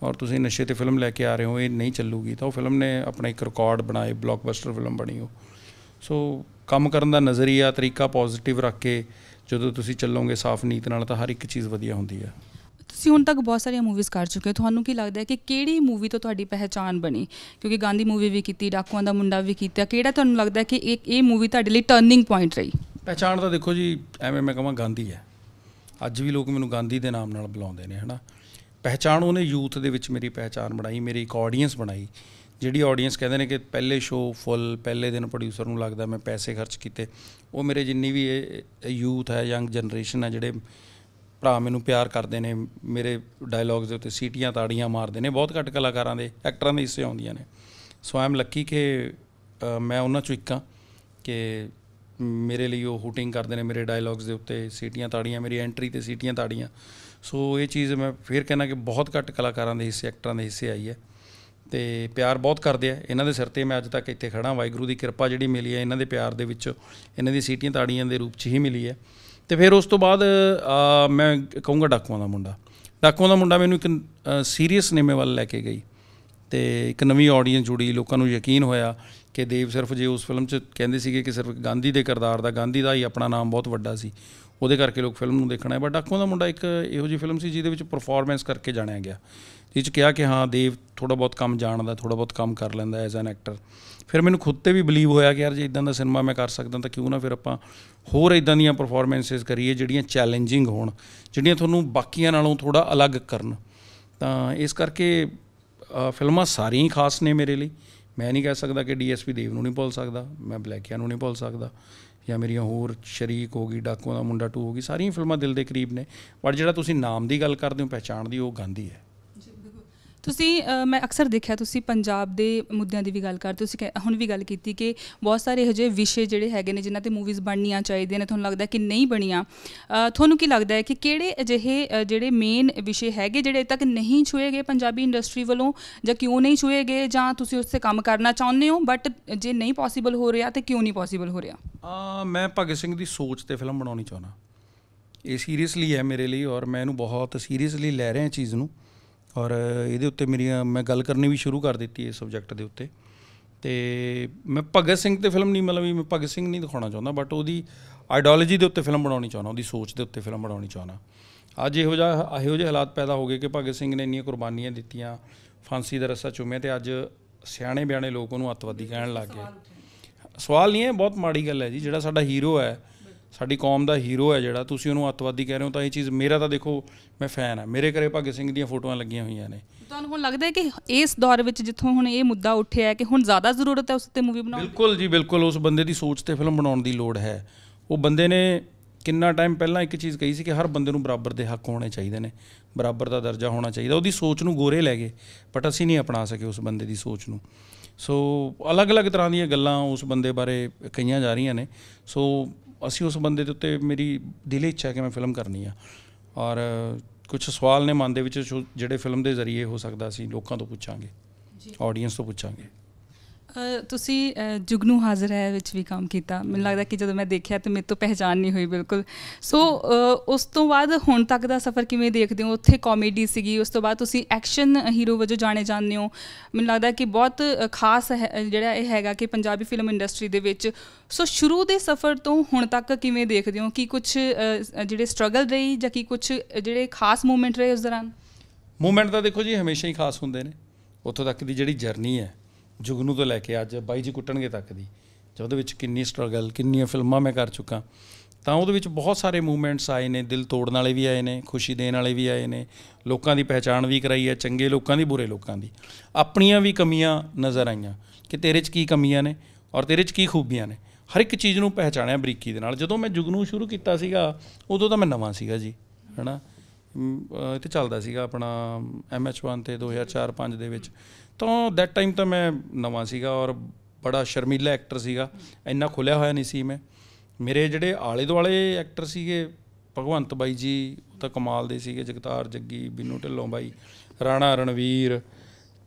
ਔਰ ਤੁਸੀਂ ਨਸ਼ੇ ਤੇ ਫਿਲਮ ਲੈ ਕੇ ਆ ਰਹੇ ਹੋ, ਇਹ ਨਹੀਂ ਚੱਲੂਗੀ। ਤਾਂ ਉਹ ਫਿਲਮ ਨੇ ਆਪਣਾ ਇੱਕ ਰਿਕਾਰਡ ਬਣਾਏ ਬਲੌਕਬਸਟਰ ਫਿਲਮ ਬਣੀ ਉਹ। ਸੋ ਕੰਮ ਕਰਨ ਦਾ ਨਜ਼ਰੀਆ, ਤਰੀਕਾ ਪੋਜ਼ਿਟਿਵ ਰੱਖ ਕੇ ਜਦੋਂ ਤੁਸੀਂ ਚੱਲੋਗੇ ਸਾਫ਼ ਨੀਤ ਨਾਲ, ਤਾਂ ਹਰ ਇੱਕ ਚੀਜ਼ ਵਧੀਆ ਹੁੰਦੀ ਹੈ ਤੁਸੀਂ ਹੁਣ ਤੱਕ ਬਹੁਤ ਸਾਰੀਆਂ ਮੂਵੀਜ਼ ਕਰ ਚੁੱਕੇ ਹੋ। ਤੁਹਾਨੂੰ ਕੀ ਲੱਗਦਾ ਹੈ ਕਿ ਕਿਹੜੀ ਮੂਵੀ ਤੋਂ ਤੁਹਾਡੀ ਪਹਿਚਾਨ ਬਣੀ? ਕਿਉਂਕਿ ਗਾਂਧੀ ਮੂਵੀ ਵੀ ਕੀਤੀ, ਡਾਕੂਆਂ ਦਾ ਮੁੰਡਾ ਵੀ ਕੀਤਾ, ਕਿਹੜਾ ਤੁਹਾਨੂੰ ਲੱਗਦਾ ਕਿ ਇਹ ਇਹ ਮੂਵੀ ਤੁਹਾਡੇ ਲਈ ਟਰਨਿੰਗ ਪੁਆਇੰਟ ਰਹੀ? ਪਹਿਚਾਨ ਤਾਂ ਦੇਖੋ ਜੀ, ਐਵੇਂ ਮੈਂ ਕਹਾਂ ਗਾਂਧੀ ਹੈ। ਅੱਜ ਵੀ ਲੋਕ ਮੈਨੂੰ ਗਾਂਧੀ ਦੇ ਨਾਮ ਨਾਲ ਬੁਲਾਉਂਦੇ ਨੇ, ਹਨਾ? ਪਹਿਚਾਨ ਉਹਨੇ ਯੂਥ ਦੇ ਵਿੱਚ ਮੇਰੀ ਪਹਿਚਾਨ ਬਣਾਈ, ਮੇਰੀ ਇੱਕ ਆਡੀਅנס ਬਣਾਈ, ਜਿਹੜੀ ਆਡੀਅנס ਕਹਿੰਦੇ ਨੇ ਕਿ ਪਹਿਲੇ ਸ਼ੋਅ ਫੁੱਲ ਪਹਿਲੇ ਦਿਨ ਪ੍ਰੋਡਿਊਸਰ ਨੂੰ ਲੱਗਦਾ ਮੈਂ ਪੈਸੇ ਖਰਚ ਕੀਤੇ। ਉਹ ਮੇਰੇ ਜਿੰਨੀ ਵੀ ਇਹ ਯੂਥ ਹੈ ਯੰਗ ਜਨਰੇਸ਼ਨ ਹੈ, ਜਿਹੜੇ ਭਰਾ ਮੈਨੂੰ ਪਿਆਰ ਕਰਦੇ ਨੇ, ਮੇਰੇ ਡਾਇਲੌਗਸ ਦੇ ਉੱਤੇ ਸੀਟੀਆਂ ਤਾੜੀਆਂ ਮਾਰਦੇ ਨੇ, ਬਹੁਤ ਘੱਟ ਕਲਾਕਾਰਾਂ ਦੇ ਐਕਟਰਾਂ ਦੇ ਹਿੱਸੇ ਆਉਂਦੀਆਂ ਨੇ। ਸੋ ਆਈ ਐਮ ਲੱਕੀ ਕਿ ਮੈਂ ਉਹਨਾਂ ਚੋਂ ਇੱਕ ਹਾਂ ਕਿ ਮੇਰੇ ਲਈ ਉਹ ਹੂਟਿੰਗ ਕਰਦੇ ਨੇ, ਮੇਰੇ ਡਾਇਲੌਗਸ ਦੇ ਉੱਤੇ ਸੀਟੀਆਂ ਤਾੜੀਆਂ, ਮੇਰੀ ਐਂਟਰੀ ਤੇ ਸੀਟੀਆਂ ਤਾੜੀਆਂ। ਸੋ ਇਹ ਚੀਜ਼ ਮੈਂ ਫੇਰ ਕਹਿਣਾ ਕਿ ਬਹੁਤ ਘੱਟ ਕਲਾਕਾਰਾਂ ਦੇ ਹਿੱਸੇ ਐਕਟਰਾਂ ਦੇ ਹਿੱਸੇ ਆਈ ਹੈ। ਤੇ ਪਿਆਰ ਬਹੁਤ ਕਰਦੇ ਆ। ਇਹਨਾਂ ਦੇ ਸਿਰ ਤੇ ਮੈਂ ਅੱਜ ਤੱਕ ਇੱਥੇ ਖੜਾ ਵਾਹਿਗੁਰੂ ਦੀ ਕਿਰਪਾ ਜਿਹੜੀ ਮਿਲੀ ਹੈ, ਇਹਨਾਂ ਦੇ ਪਿਆਰ ਦੇ ਵਿੱਚ, ਇਹਨਾਂ ਦੀ ਸੀਟੀਆਂ ਤਾੜੀਆਂ ਦੇ ਰੂਪ 'ਚ ਹੀ ਮਿਲੀ ਹੈ। ਤੇ ਫਿਰ ਉਸ ਤੋਂ ਬਾਅਦ ਮੈਂ ਕਹੂੰਗਾ ਡਾਕੂਆਂ ਦਾ ਮੁੰਡਾ। ਡਾਕੂਆਂ ਦਾ ਮੁੰਡਾ ਮੈਨੂੰ ਇੱਕ ਸੀਰੀਅਸ ਸਿਨੇਮੇ ਵੱਲ ਲੈ ਕੇ ਗਈ। ਤੇ ਇੱਕ ਨਵੀਂ ਆਡੀਅנס ਜੁੜੀ, ਲੋਕਾਂ ਨੂੰ ਯਕੀਨ ਹੋਇਆ ਕਿ ਦੇਵ ਸਿਰਫ ਜੇ ਉਸ ਫਿਲਮ 'ਚ ਕਹਿੰਦੇ ਸੀਗੇ ਕਿ ਸਿਰਫ ਗਾਂਧੀ ਦੇ ਕਿਰਦਾਰ ਦਾ, ਗਾਂਧੀ ਦਾ ਹੀ ਆਪਣਾ ਨਾਮ ਬਹੁਤ ਵੱਡਾ ਸੀ, ਉਹਦੇ ਕਰਕੇ ਲੋਕ ਫਿਲਮ ਨੂੰ ਦੇਖਣਾ ਹੈ। ਬਟ ਡਾਕੂਆਂ ਦਾ ਮੁੰਡਾ ਇੱਕ ਇਹੋ ਜਿਹੀ ਫਿਲਮ ਸੀ ਜਿਹਦੇ ਵਿੱਚ ਪਰਫਾਰਮੈਂਸ ਕਰਕੇ ਜਾਣਿਆ ਗਿਆ। ਜਿਸ 'ਚ ਕਿਹਾ ਕਿ ਹਾਂ, ਦੇਵ ਥੋੜਾ ਬਹੁਤ ਕੰਮ ਜਾਣਦਾ ਥੋੜਾ ਬਹੁਤ ਕੰਮ ਕਰ ਲੈਂਦਾ ਐਜ਼ ਐਨ ਐਕਟਰ ਫਿਰ ਮੈਨੂੰ ਖੁਦ ਤੇ ਵੀ ਬਲੀਵ ਹੋਇਆ ਕਿ ਯਾਰ ਜੇ ਇਦਾਂ ਦਾ ਸਿਨੇਮਾ ਮੈਂ ਕਰ ਸਕਦਾ ਤਾਂ ਕਿਉਂ ਨਾ ਫਿਰ ਆਪਾਂ ਹੋਰ ਇਦਾਂ ਦੀਆਂ ਪਰਫਾਰਮੈਂਸਸ ਕਰੀਏ ਜਿਹੜੀਆਂ ਚੈਲੰਜਿੰਗ ਹੋਣ, ਜਿਹੜੀਆਂ ਤੁਹਾਨੂੰ ਬਾਕੀਆਂ ਨਾਲੋਂ ਥੋੜਾ ਅਲੱਗ ਕਰਨ। ਤਾਂ ਇਸ ਕਰਕੇ ਫਿਲਮਾਂ ਸਾਰੀਆਂ ਹੀ ਖਾਸ ਨੇ ਮੇਰੇ ਲਈ। ਮੈਂ ਨਹੀਂ ਕਹਿ ਸਕਦਾ ਕਿ ਡੀਐਸਪੀ ਦੇਵ ਨੂੰ ਨਹੀਂ ਭੁੱਲ ਸਕਦਾ, ਮੈਂ ਬਲੈਕੀਆ ਨੂੰ ਨਹੀਂ ਭੁੱਲ ਸਕਦਾ, ਜਾਂ ਮੇਰੀਆਂ ਹੋਰ ਸ਼ਰੀਕ ਹੋ ਗਈ, ਡਾਕੂਆਂ ਦਾ ਮੁੰਡਾ 2 ਹੋ ਗਈ, ਸਾਰੀਆਂ ਫਿਲਮਾਂ ਦਿਲ ਦੇ ਕਰੀਬ ਨੇ। ਪਰ ਜਿਹੜਾ ਤੁਸੀਂ ਨਾਮ ਦੀ ਗੱਲ ਕਰਦੇ ਹੋ, ਪਹਿਚਾਣ ਦੀ, ਉਹ ਗਾਂਧੀ ਹੈ। ਤੁਸੀਂ ਮੈਂ ਅਕਸਰ ਦੇਖਿਆ ਤੁਸੀਂ ਪੰਜਾਬ ਦੇ ਮੁੱਦਿਆਂ ਦੀ ਵੀ ਗੱਲ ਕਰਦੇ ਤੁਸੀਂ ਕਹਿ- ਹੁਣ ਵੀ ਗੱਲ ਕੀਤੀ ਕਿ ਬਹੁਤ ਸਾਰੇ ਇਹੋ ਜਿਹੇ ਵਿਸ਼ੇ ਜਿਹੜੇ ਹੈਗੇ ਨੇ, ਜਿਨ੍ਹਾਂ ਤੇ ਮੂਵੀਜ਼ ਬਣਨੀਆਂ ਚਾਹੀਦੀਆਂ ਨੇ, ਤੁਹਾਨੂੰ ਲੱਗਦਾ ਕਿ ਨਹੀਂ ਬਣੀਆਂ। ਤੁਹਾਨੂੰ ਕੀ ਲੱਗਦਾ ਹੈ ਕਿ ਕਿਹੜੇ ਅਜਿਹੇ ਜਿਹੜੇ ਮੇਨ ਵਿਸ਼ੇ ਹੈਗੇ, ਜਿਹੜੇ ਤੱਕ ਨਹੀਂ ਛੂਏ ਗਏ ਪੰਜਾਬੀ ਇੰਡਸਟਰੀ ਵੱਲੋਂ, ਜਾਂ ਕਿਉਂ ਨਹੀਂ ਛੂਏ ਗਏ, ਜਾਂ ਤੁਸੀਂ ਉਸ ਤੇ ਕੰਮ ਕਰਨਾ ਚਾਹੁੰਦੇ ਹੋ ਬਟ ਜੇ ਨਹੀਂ ਪੋਸੀਬਲ ਹੋ ਰਿਹਾ ਤੇ ਕਿਉਂ ਨਹੀਂ ਪੋਸੀਬਲ ਹੋ ਰਿਹਾ? ਮੈਂ ਭਗਤ ਸਿੰਘ ਦੀ ਸੋਚ ਤੇ ਫਿਲਮ ਬਣਾਉਣੀ ਚਾਹੁੰਦਾ। ਇਹ ਸੀਰੀਅਸਲੀ ਹੈ ਮੇਰੇ ਲਈ ਔਰ ਮੈਂ ਇਹਨੂੰ ਬਹੁਤ ਸੀਰੀਅਸਲੀ ਲੈ ਰਿਹਾ ਚੀਜ਼ ਨੂੰ। ਔਰ ਇਹਦੇ ਉੱਤੇ ਮੇਰੀਆਂ, ਮੈਂ ਗੱਲ ਕਰਨੀ ਵੀ ਸ਼ੁਰੂ ਕਰ ਦਿੱਤੀ ਇਸ ਸਬਜੈਕਟ ਦੇ ਉੱਤੇ। ਤੇ ਮੈਂ ਭਗਤ ਸਿੰਘ ਤੇ ਫਿਲਮ ਨਹੀਂ, ਮਤਲਬ ਵੀ ਮੈਂ ਭਗਤ ਸਿੰਘ ਨਹੀਂ ਦਿਖਾਉਣਾ ਚਾਹੁੰਦਾ ਬਟ ਉਹਦੀ ਆਈਡੀਓਲੋਜੀ ਦੇ ਉੱਤੇ ਫਿਲਮ ਬਣਾਉਣੀ ਚਾਹੁੰਦਾ, ਉਹਦੀ ਸੋਚ ਦੇ ਉੱਤੇ ਫਿਲਮ ਬਣਾਉਣੀ ਚਾਹੁੰਦਾ। ਅੱਜ ਇਹੋ ਜਿਹਾ, ਇਹੋ ਜਿਹੇ ਹਾਲਾਤ ਪੈਦਾ ਹੋ ਗਏ ਕਿ ਭਗਤ ਸਿੰਘ ਨੇ ਇੰਨੀਆਂ ਕੁਰਬਾਨੀਆਂ ਦਿੱਤੀਆਂ, ਫਾਂਸੀ ਦਾ ਰੱਸਾ ਚੁੰਮਿਆ ਤੇ ਅੱਜ ਸਿਆਣੇ ਬਿਆਣੇ ਲੋਕ ਉਹਨੂੰ ਅੱਤਵਾਦੀ ਕਹਿਣ ਲੱਗ ਗਏ। ਸਵਾਲ ਨਹੀਂ ਹੈ, ਬਹੁਤ ਮਾੜੀ ਗੱਲ ਹੈ ਜੀ, ਜਿਹੜਾ ਸਾਡਾ ਹੀਰੋ ਹੈ ਸਾਡੀ ਕੌਮ ਦਾ ਹੀਰੋ ਹੈ ਜਿਹੜਾ ਤੁਸੀਂ ਉਹਨੂੰ ਅੱਤਵਾਦੀ ਕਹਿ ਰਹੇ ਹੋ ਤਾਂ ਇਹ ਚੀਜ਼ ਮੇਰਾ ਤਾਂ ਦੇਖੋ ਮੈਂ ਫੈਨ ਹਾਂ। ਮੇਰੇ ਘਰੇ ਭਗਤ ਸਿੰਘ ਦੀਆਂ ਫੋਟੋਆਂ ਲੱਗੀਆਂ ਹੋਈਆਂ ਨੇ। ਤੁਹਾਨੂੰ ਹੁਣ ਲੱਗਦਾ ਹੈ ਕਿ ਇਸ ਦੌਰ ਵਿੱਚ ਜਿੱਥੋਂ ਹੁਣ ਇਹ ਮੁੱਦਾ ਉੱਠਿਆ ਹੈ ਕਿ ਹੁਣ ਜ਼ਿਆਦਾ ਜ਼ਰੂਰਤ ਹੈ ਉਸ ਤੇ ਮੂਵੀ ਬਣਾਉਣ ਦੀ? ਬਿਲਕੁਲ ਜੀ ਬਿਲਕੁਲ। ਉਸ ਬੰਦੇ ਦੀ ਸੋਚ ਤੇ ਫਿਲਮ ਬਣਾਉਣ ਦੀ ਲੋੜ ਹੈ। ਉਹ ਬੰਦੇ ਨੇ ਕਿੰਨਾ ਟਾਈਮ ਪਹਿਲਾਂ ਇੱਕ ਚੀਜ਼ ਕਹੀ ਸੀ ਕਿ ਹਰ ਬੰਦੇ ਨੂੰ ਬਰਾਬਰ ਦੇ ਹੱਕ ਹੋਣੇ ਚਾਹੀਦੇ ਨੇ ਬਰਾਬਰ ਦਾ ਦਰਜਾ ਹੋਣਾ ਚਾਹੀਦਾ। ਉਹਦੀ ਸੋਚ ਨੂੰ ਗੋਰੇ ਲੈ ਗਏ ਬਟ ਅਸੀਂ ਨਹੀਂ ਅਪਣਾ ਸਕੇ ਉਸ ਬੰਦੇ ਦੀ ਸੋਚ ਨੂੰ। ਸੋ ਅਲੱਗ-ਅਲੱਗ ਤਰ੍ਹਾਂ ਦੀਆਂ ਗੱਲਾਂ ਉਸ ਬੰਦੇ ਬਾਰੇ ਕਹੀਆਂ ਜਾ ਰਹੀਆਂ ਨੇ। ਸੋ ਅਸੀਂ ਉਸ ਬੰਦੇ ਦੇ ਉੱਤੇ ਮੇਰੀ ਦਿਲੀ ਇੱਛਾ ਹੈ ਕਿ ਮੈਂ ਫਿਲਮ ਕਰਨੀ ਆ। ਔਰ ਕੁਝ ਸਵਾਲ ਨੇ ਮਨ ਦੇ ਵਿੱਚ ਜੋ- ਜਿਹੜੇ ਫਿਲਮ ਦੇ ਜ਼ਰੀਏ ਹੋ ਸਕਦਾ ਅਸੀਂ ਲੋਕਾਂ ਤੋਂ ਪੁੱਛਾਂਗੇ ਆਡੀਅנס ਤੋਂ ਪੁੱਛਾਂਗੇ। ਤੁਸੀਂ ਜੁਗਨੂ ਹਾਜ਼ਰ ਹੈ ਵਿੱਚ ਵੀ ਕੰਮ ਕੀਤਾ। ਮੈਨੂੰ ਲੱਗਦਾ ਕਿ ਜਦੋਂ ਮੈਂ ਦੇਖਿਆ ਤੇ ਮੇਰੇ ਤੋਂ ਪਹਿਚਾਨ ਨਹੀਂ ਹੋਈ ਬਿਲਕੁਲ। ਸੋ ਉਸ ਤੋਂ ਬਾਅਦ ਹੁਣ ਤੱਕ ਦਾ ਸਫ਼ਰ ਕਿਵੇਂ ਦੇਖਦੇ ਹੋ? ਉੱਥੇ ਕਾਮੇਡੀ ਸੀਗੀ, ਉਸ ਤੋਂ ਬਾਅਦ ਤੁਸੀਂ ਐਕਸ਼ਨ ਹੀਰੋ ਵਜੋਂ ਜਾਣੇ ਜਾਂਦੇ ਹੋ। ਮੈਨੂੰ ਲੱਗਦਾ ਕਿ ਬਹੁਤ ਖਾਸ ਹੈ, ਜਿਹੜਾ ਇਹ ਹੈਗਾ ਕਿ ਪੰਜਾਬੀ ਫਿਲਮ ਇੰਡਸਟਰੀ ਦੇ ਵਿੱਚ। ਸੋ ਸ਼ੁਰੂ ਦੇ ਸਫ਼ਰ ਤੋਂ ਹੁਣ ਤੱਕ ਕਿਵੇਂ ਦੇਖਦੇ ਹੋ? ਕੀ ਕੁਝ ਜਿਹੜੇ ਸਟਰਗਲ ਰਹੀ ਜਾਂ ਕੀ ਕੁਝ ਜਿਹੜੇ ਖਾਸ ਮੂਮੈਂਟ ਰਹੇ ਉਸ ਦੌਰਾਨ? ਮੂਵਮੈਂਟ ਤਾਂ ਦੇਖੋ ਜੀ ਹਮੇਸ਼ਾ ਹੀ ਖਾਸ ਹੁੰਦੇ ਨੇ। ਉੱਥੋਂ ਤੱਕ ਦੀ ਜਿਹੜੀ ਜਰਨੀ ਹੈ। ਜੁਗਨੂ ਤੋਂ ਲੈ ਕੇ ਅੱਜ ਬਾਈ ਜੀ ਕੁੱਟਣਗੇ ਤੱਕ ਦੀ ਜਾਂ ਉਹਦੇ ਵਿੱਚ ਕਿੰਨੀ ਸਟਰਗਲ ਕਿੰਨੀਆਂ ਫਿਲਮਾਂ ਮੈਂ ਕਰ ਚੁੱਕਾ ਤਾਂ ਉਹਦੇ ਵਿੱਚ ਬਹੁਤ ਸਾਰੇ ਮੂਵਮੈਂਟਸ ਆਏ ਨੇ ਦਿਲ ਤੋੜਨ ਵਾਲੇ ਵੀ ਆਏ ਨੇ ਖੁਸ਼ੀ ਦੇਣ ਵਾਲੇ ਵੀ ਆਏ ਨੇ ਲੋਕਾਂ ਦੀ ਪਹਿਚਾਣ ਵੀ ਕਰਾਈ ਹੈ ਚੰਗੇ ਲੋਕਾਂ ਦੀ ਬੁਰੇ ਲੋਕਾਂ ਦੀ। ਆਪਣੀਆਂ ਵੀ ਕਮੀਆਂ ਨਜ਼ਰ ਆਈਆਂ ਕਿ ਤੇਰੇ 'ਚ ਕੀ ਕਮੀਆਂ ਨੇ ਔਰ ਤੇਰੇ 'ਚ ਕੀ ਖੂਬੀਆਂ ਨੇ। ਹਰ ਇੱਕ ਚੀਜ਼ ਨੂੰ ਪਹਿਚਾਣਿਆ ਬਰੀਕੀ ਦੇ ਨਾਲ। ਜਦੋਂ ਮੈਂ ਜੁਗਨੂ ਸ਼ੁਰੂ ਕੀਤਾ ਸੀਗਾ ਉਦੋਂ ਤਾਂ ਮੈਂ ਨਵਾਂ ਸੀਗਾ ਜੀ ਹੈਨਾ? ਮ, ਇਹ ਤੇ ਚੱਲਦਾ ਸੀਗਾ ਆਪਣਾ MH1 ਤੇ 2004-5 ਦੇ ਵਿੱਚ। ਤਾਂ ਦੈਟ ਟਾਈਮ ਤਾਂ ਮੈਂ ਨਵਾਂ ਸੀਗਾ ਔਰ ਬੜਾ ਸ਼ਰਮੀਲਾ ਐਕਟਰ ਸੀਗਾ। ਇੰਨਾ ਖੁੱਲਿਆ ਹੋਇਆ ਨਹੀਂ ਸੀ ਮੈਂ। ਮੇਰੇ ਜਿਹੜੇ ਆਲੇ ਦੁਆਲੇ ਐਕਟਰ ਸੀਗੇ, ਭਗਵੰਤ ਬਾਈ ਜੀ, ਉਹ ਤਾਂ ਕਮਾਲ ਦੇ ਸੀਗੇ, ਜਗਤਾਰ ਜੱਗੀ, ਬਿੰਨੂ ਢਿੱਲੋਂ ਬਾਈ, ਰਾਣਾ ਰਣਵੀਰ,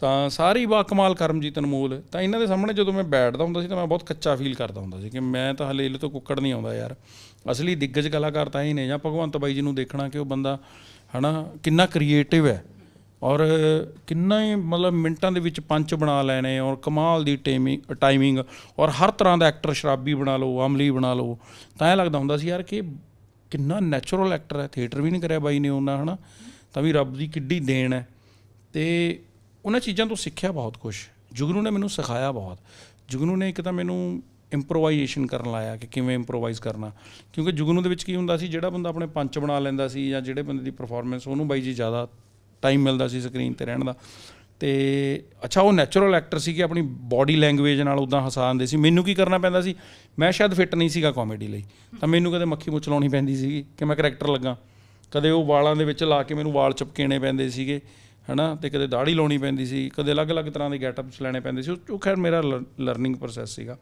ਤਾਂ ਸਾਰੀ ਬਾ ਕਮਾਲ ਕਰਮਜੀਤ ਅਨਮੋਲ। ਤਾਂ ਇਹਨਾਂ ਦੇ ਸਾਹਮਣੇ ਜਦੋਂ ਮੈਂ ਬੈਠਦਾ ਹੁੰਦਾ ਸੀ ਤਾਂ ਮੈਂ ਬਹੁਤ ਕੱਚਾ ਫੀਲ ਕਰਦਾ ਹੁੰਦਾ ਸੀ ਕਿ ਮੈਂ ਤਾਂ ਹਲੇ ਇਹਲੇ ਤੋਂ ਕੁੱਕੜ ਨਹੀਂ ਆਉਂਦਾ ਯਾਰ। ਅਸਲੀ ਦਿੱਗਜ ਕਲਾਕਾਰ ਤਾਂ ਹੀ ਨੇ ਜਾਂ ਭਗਵੰਤ ਬਾਈ ਜੀ ਨੂੰ ਦੇਖਣਾ ਕਿ ਉਹ ਬੰਦਾ ਹਨਾ ਕਿੰਨਾ ਕ੍ਰੀਏਟਿਵ ਹੈ। ਔਰ ਕਿੰਨਾ ਹੀ ਮਤਲਬ ਮਿੰਟਾਂ ਦੇ ਵਿੱਚ ਪੰਚ ਬਣਾ ਲੈਣੇ ਔਰ ਕਮਾਲ ਦੀ ਟਾਈਮਿੰਗ ਟਾਈਮਿੰਗ ਔਰ ਹਰ ਤਰ੍ਹਾਂ ਦਾ ਐਕਟਰ ਸ਼ਰਾਬੀ ਬਣਾ ਲਓ, ਅਮਲੀ ਬਣਾ ਲਓ। ਤਾਂ ਇਹ ਲੱਗਦਾ ਹੁੰਦਾ ਸੀ ਯਾਰ ਕਿ ਕਿੰਨਾ ਨੈਚੁਰਲ ਐਕਟਰ ਹੈ ਥੀਏਟਰ ਵੀ ਨਹੀਂ ਕਰਿਆ ਬਾਈ ਨੇ ਉਹਨਾਂ, ਹਨਾ? ਤਾਂ ਵੀ ਰੱਬ ਦੀ ਕਿੱਡੀ ਦੇਣ ਹੈ। ਤੇ ਉਹਨਾਂ ਚੀਜ਼ਾਂ ਤੋਂ ਸਿੱਖਿਆ ਬਹੁਤ ਕੁਝ ਜੁਗਨੂ ਨੇ ਮੈਨੂੰ ਸਿਖਾਇਆ ਬਹੁਤ। ਜੁਗਨੂ ਨੇ ਇੱਕ ਤਾਂ ਮੈਨੂੰ ਇੰਪਰੋਵਾਈਜ਼ੇਸ਼ਨ ਕਰਨ ਲਾਇਆ ਕਿ ਕਿਵੇਂ ਇੰਪਰੋਵਾਈਜ਼ ਕਰਨਾ। ਕਿਉਂਕਿ ਜੁਗਨੂ ਦੇ ਵਿੱਚ ਕੀ ਹੁੰਦਾ ਸੀ, ਜਿਹੜਾ ਬੰਦਾ ਆਪਣੇ ਪੰਚ ਬਣਾ ਲੈਂਦਾ ਸੀ ਜਾਂ ਜਿਹੜੇ ਬੰਦੇ ਦੀ ਪਰਫਾਰਮੈਂਸ ਉਹਨੂੰ ਬਾਈ ਜੀ ਜ਼ਿਆਦਾ ਟਾਈਮ ਮਿਲਦਾ ਸੀ ਸਕਰੀਨ ਤੇ ਰਹਿਣ ਦਾ। ਤੇ ਅੱਛਾ, ਉਹ ਨੈਚੁਰਲ ਐਕਟਰ ਸੀਗੇ ਆਪਣੀ ਬਾਡੀ ਲੈਂਗੁਏਜ ਨਾਲ ਉਦਾਂ ਹਸਾਉਂਦੇ ਸੀ। ਮੈਨੂੰ ਕੀ ਕਰਨਾ ਪੈਂਦਾ ਸੀ? ਮੈਂ ਸ਼ਾਇਦ ਫਿੱਟ ਨਹੀਂ ਸੀਗਾ ਕਾਮੇਡੀ ਲਈ। ਤਾਂ ਮੈਨੂੰ ਕਦੇ ਮੱਖੀ ਮੁੱਛ ਲਾਉਣੀ ਪੈਂਦੀ ਸੀਗੀ ਕਿ ਮੈਂ ਕਰੈਕਟਰ ਲੱਗਾ। ਕਦੇ ਉਹ ਵਾਲਾਂ ਦੇ ਵਿੱਚ ਲਾ ਕੇ ਮੈਨੂੰ ਵਾਲ ਚਪਕੇਣੇ ਪੈਂਦੇ ਸੀਗੇ, ਹਨਾ? ਤੇ ਕਦੇ ਦਾੜੀ ਲਾਉਣੀ ਪੈਂਦੀ ਸੀ। ਕਦੇ ਅਲੱਗ-ਅਲੱਗ ਤਰ੍ਹਾਂ ਦੇ ਗੈਟਅਪਸ ਲੈਣੇ ਪੈਂਦੇ ਸੀ। ਉਹ ਉਹ ਖੈਰ ਮੇਰਾ ਲਰਨਿੰਗ ਪ੍ਰੋਸੈਸ ਸੀਗਾ।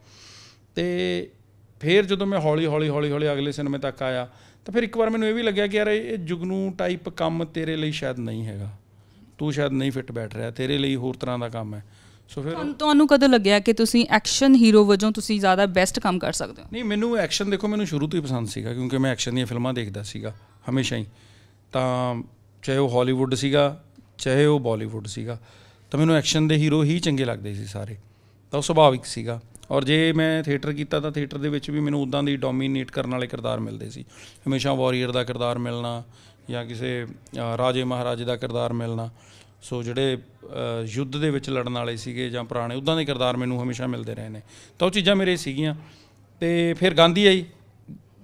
ਤੇ ਫਿਰ ਜਦੋਂ ਮੈਂ ਹੌਲੀ ਹੌਲੀ ਹੌਲੀ ਹੌਲੀ ਅਗਲੇ ਸਿਨੇਮੇ ਤੱਕ ਆਇਆ ਤਾਂ ਫਿਰ ਇੱਕ ਵਾਰ ਮੈਨੂੰ ਇਹ ਵੀ ਲੱਗਿਆ ਕਿ ਯਾਰ ਇਹ ਜੁਗਨੂ ਟਾਈਪ ਕੰਮ ਤੇਰੇ ਲਈ ਸ਼ਾਇਦ ਨਹੀਂ ਹੈਗਾ। ਤੂੰ ਸ਼ਾਇਦ ਨਹੀਂ ਫਿੱਟ ਬੈਠ ਰਿਹਾ ਤੇਰੇ ਲਈ ਹੋਰ ਤਰ੍ਹਾਂ ਦਾ ਕੰਮ ਹੈ। ਸੋ ਫਿਰ ਤੁਹਾਨੂੰ ਕਦੋਂ ਲੱਗਿਆ ਕਿ ਤੁਸੀਂ ਐਕਸ਼ਨ ਹੀਰੋ ਵਜੋਂ ਤੁਸੀਂ ਜ਼ਿਆਦਾ ਬੈਸਟ ਕੰਮ ਕਰ ਸਕਦੇ ਹੋ? ਨਹੀਂ ਮੈਨੂੰ ਐਕਸ਼ਨ ਦੇਖੋ ਮੈਨੂੰ ਸ਼ੁਰੂ ਤੋਂ ਹੀ ਪਸੰਦ ਸੀਗਾ ਕਿਉਂਕਿ ਮੈਂ ਐਕਸ਼ਨ ਦੀਆਂ ਫਿਲਮਾਂ ਦੇਖਦਾ ਸੀਗਾ ਹਮੇਸ਼ਾ ਹੀ। ਤਾਂ ਚਾਹੇ ਉਹ ਹਾਲੀਵੁੱਡ ਸੀਗਾ ਚਾਹੇ ਉਹ ਬਾਲੀਵੁੱਡ ਸੀਗਾ ਤਾਂ ਮੈਨੂੰ ਐਕਸ਼ਨ ਦੇ ਹੀਰੋ ਹੀ ਚੰਗੇ ਲੱਗਦੇ ਸੀ ਸਾਰੇ। ਤਾਂ ਉਹ ਸੁਭਾਵਿਕ ਸੀਗਾ। ਔਰ ਜੇ ਮੈਂ ਥੀਏਟਰ ਕੀਤਾ ਤਾਂ ਥੀਏਟਰ ਦੇ ਵਿੱਚ ਵੀ ਮੈਨੂੰ ਉਦਾਂ ਦੀ ਡੋਮੀਨੇਟ ਕਰਨ ਵਾਲੇ ਕਿਰਦਾਰ ਮਿਲਦੇ ਸੀ। ਹਮੇਸ਼ਾ ਵਾਰੀਅਰ ਦਾ ਕਿਰਦਾਰ ਮਿਲਣਾ ਜਾਂ ਕਿਸੇ ਰਾਜੇ ਮਹਾਰਾਜੇ ਦਾ ਕਿਰਦਾਰ ਮਿਲਣਾ। ਸੋ ਜਿਹੜੇ ਯੁੱਧ ਦੇ ਵਿੱਚ ਲੜਨ ਵਾਲੇ ਸੀਗੇ ਜਾਂ ਪੁਰਾਣੇ, ਉਦਾਂ ਦੇ ਕਿਰਦਾਰ ਮੈਨੂੰ ਹਮੇਸ਼ਾ ਮਿਲਦੇ ਰਹੇ ਨੇ। ਤਾਂ ਉਹ ਚੀਜ਼ਾਂ ਮੇਰੇ ਸੀਗੀਆਂ। ਤੇ ਫਿਰ ਗਾਂਧੀ ਆਈ।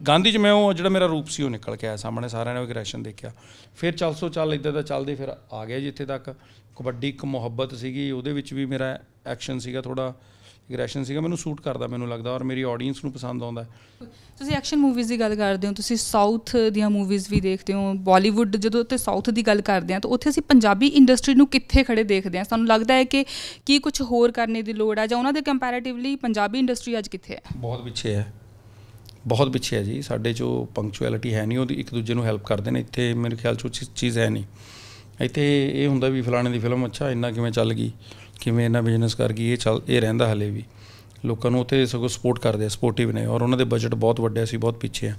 ਗਾਂਧੀ 'ਚ ਮੈਂ ਉਹ, ਜਿਹੜਾ ਮੇਰਾ ਰੂਪ ਸੀ, ਉਹ ਨਿਕਲ ਕੇ ਆਇਆ ਸਾਹਮਣੇ ਸਾਰਿਆਂ ਨੇ ਐਗਰੈਸ਼ਨ ਦੇਖਿਆ। ਫਿਰ ਚੱਲ ਸੋ ਚੱਲ, ਇੱਦਾਂ ਦਾ ਚੱਲਦੇ ਫਿਰ ਆ ਗਿਆ ਜਿੱਥੇ ਤੱਕ। ਕਬੱਡੀ ਇੱਕ ਮੁਹੱਬਤ ਸੀਗੀ। ਉਹਦੇ ਵਿੱਚ ਵੀ ਮੇਰਾ ਐਕਸ਼ਨ ਸੀਗਾ ਥੋੜਾ ਐਗਰੈਸ਼ਨ ਸੀਗਾ ਮੈਨੂੰ ਸੂਟ ਕਰਦਾ ਮੈਨੂੰ ਲੱਗਦਾ ਔਰ ਮੇਰੀ ਆਡੀਅנס ਨੂੰ ਪਸੰਦ ਆਉਂਦਾ ਤੁਸੀਂ ਐਕਸ਼ਨ ਮੂਵੀਜ਼ ਦੀ ਗੱਲ ਕਰਦੇ ਹੋ ਤੁਸੀਂ ਸਾਊਥ ਦੀਆਂ ਮੂਵੀਜ਼ ਵੀ ਦੇਖਦੇ ਹੋ ਬਾਲੀਵੁੱਡ ਜਦੋਂ ਤੇ ਸਾਊਥ ਦੀ ਗੱਲ ਕਰਦੇ ਹਾਂ ਤਾਂ ਉੱਥੇ ਅਸੀਂ ਪੰਜਾਬੀ ਇੰਡਸਟਰੀ ਨੂੰ ਕਿੱਥੇ ਖੜੇ ਦੇਖਦੇ ਹਾਂ? ਸਾਨੂੰ ਲੱਗਦਾ ਹੈ ਕਿ ਕੀ ਕੁਝ ਹੋਰ ਕਰਨੇ ਦੀ ਲੋੜ ਹੈ ਜਾਂ ਉਹਨਾਂ ਦੇ ਕੰਪੈਰੀਟਿਵਲੀ ਪੰਜਾਬੀ ਇੰਡਸਟਰੀ ਅੱਜ ਕਿੱਥੇ ਹੈ? ਬਹੁਤ ਪਿੱਛੇ ਹੈ। ਬਹੁਤ ਪਿੱਛੇ ਹੈ ਜੀ। ਸਾਡੇ ਜੋ ਪੰਕਚੁਅਲਿਟੀ ਹੈ ਨਹੀਂ ਉਹਦੀ ਇੱਕ ਦੂਜੇ ਨੂੰ ਹੈਲਪ ਕਰਦੇ ਨੇ। ਇੱਥੇ ਮੇਰੇ ਖਿਆਲ 'ਚ ਉਹ ਚੀਜ਼ ਹੈ ਨਹੀਂ। ਇੱਥੇ ਇਹ ਹੁੰਦਾ ਵੀ ਫਲਾਣੇ ਦੀ ਫਿਲਮ ਅੱਛਾ ਇੰਨਾ ਕਿਵੇਂ ਚੱਲ ਗਈ? ਕਿਵੇਂ ਇਹਨਾਂ ਬਿਜ਼ਨਸ ਕਰ ਗਈ, ਇਹ ਚੱਲ, ਇਹ ਰਹਿੰਦਾ ਹਲੇ ਵੀ। ਲੋਕਾਂ ਨੂੰ ਉੱਥੇ ਸਗੋਂ ਸਪੋਰਟ ਕਰਦੇ ਆ ਸਪੋਰਟਿਵ ਨੇ ਔਰ ਉਹਨਾਂ ਦੇ ਬਜਟ ਬਹੁਤ ਵੱਡੇ ਸੀ ਬਹੁਤ ਪਿੱਛੇ ਆ।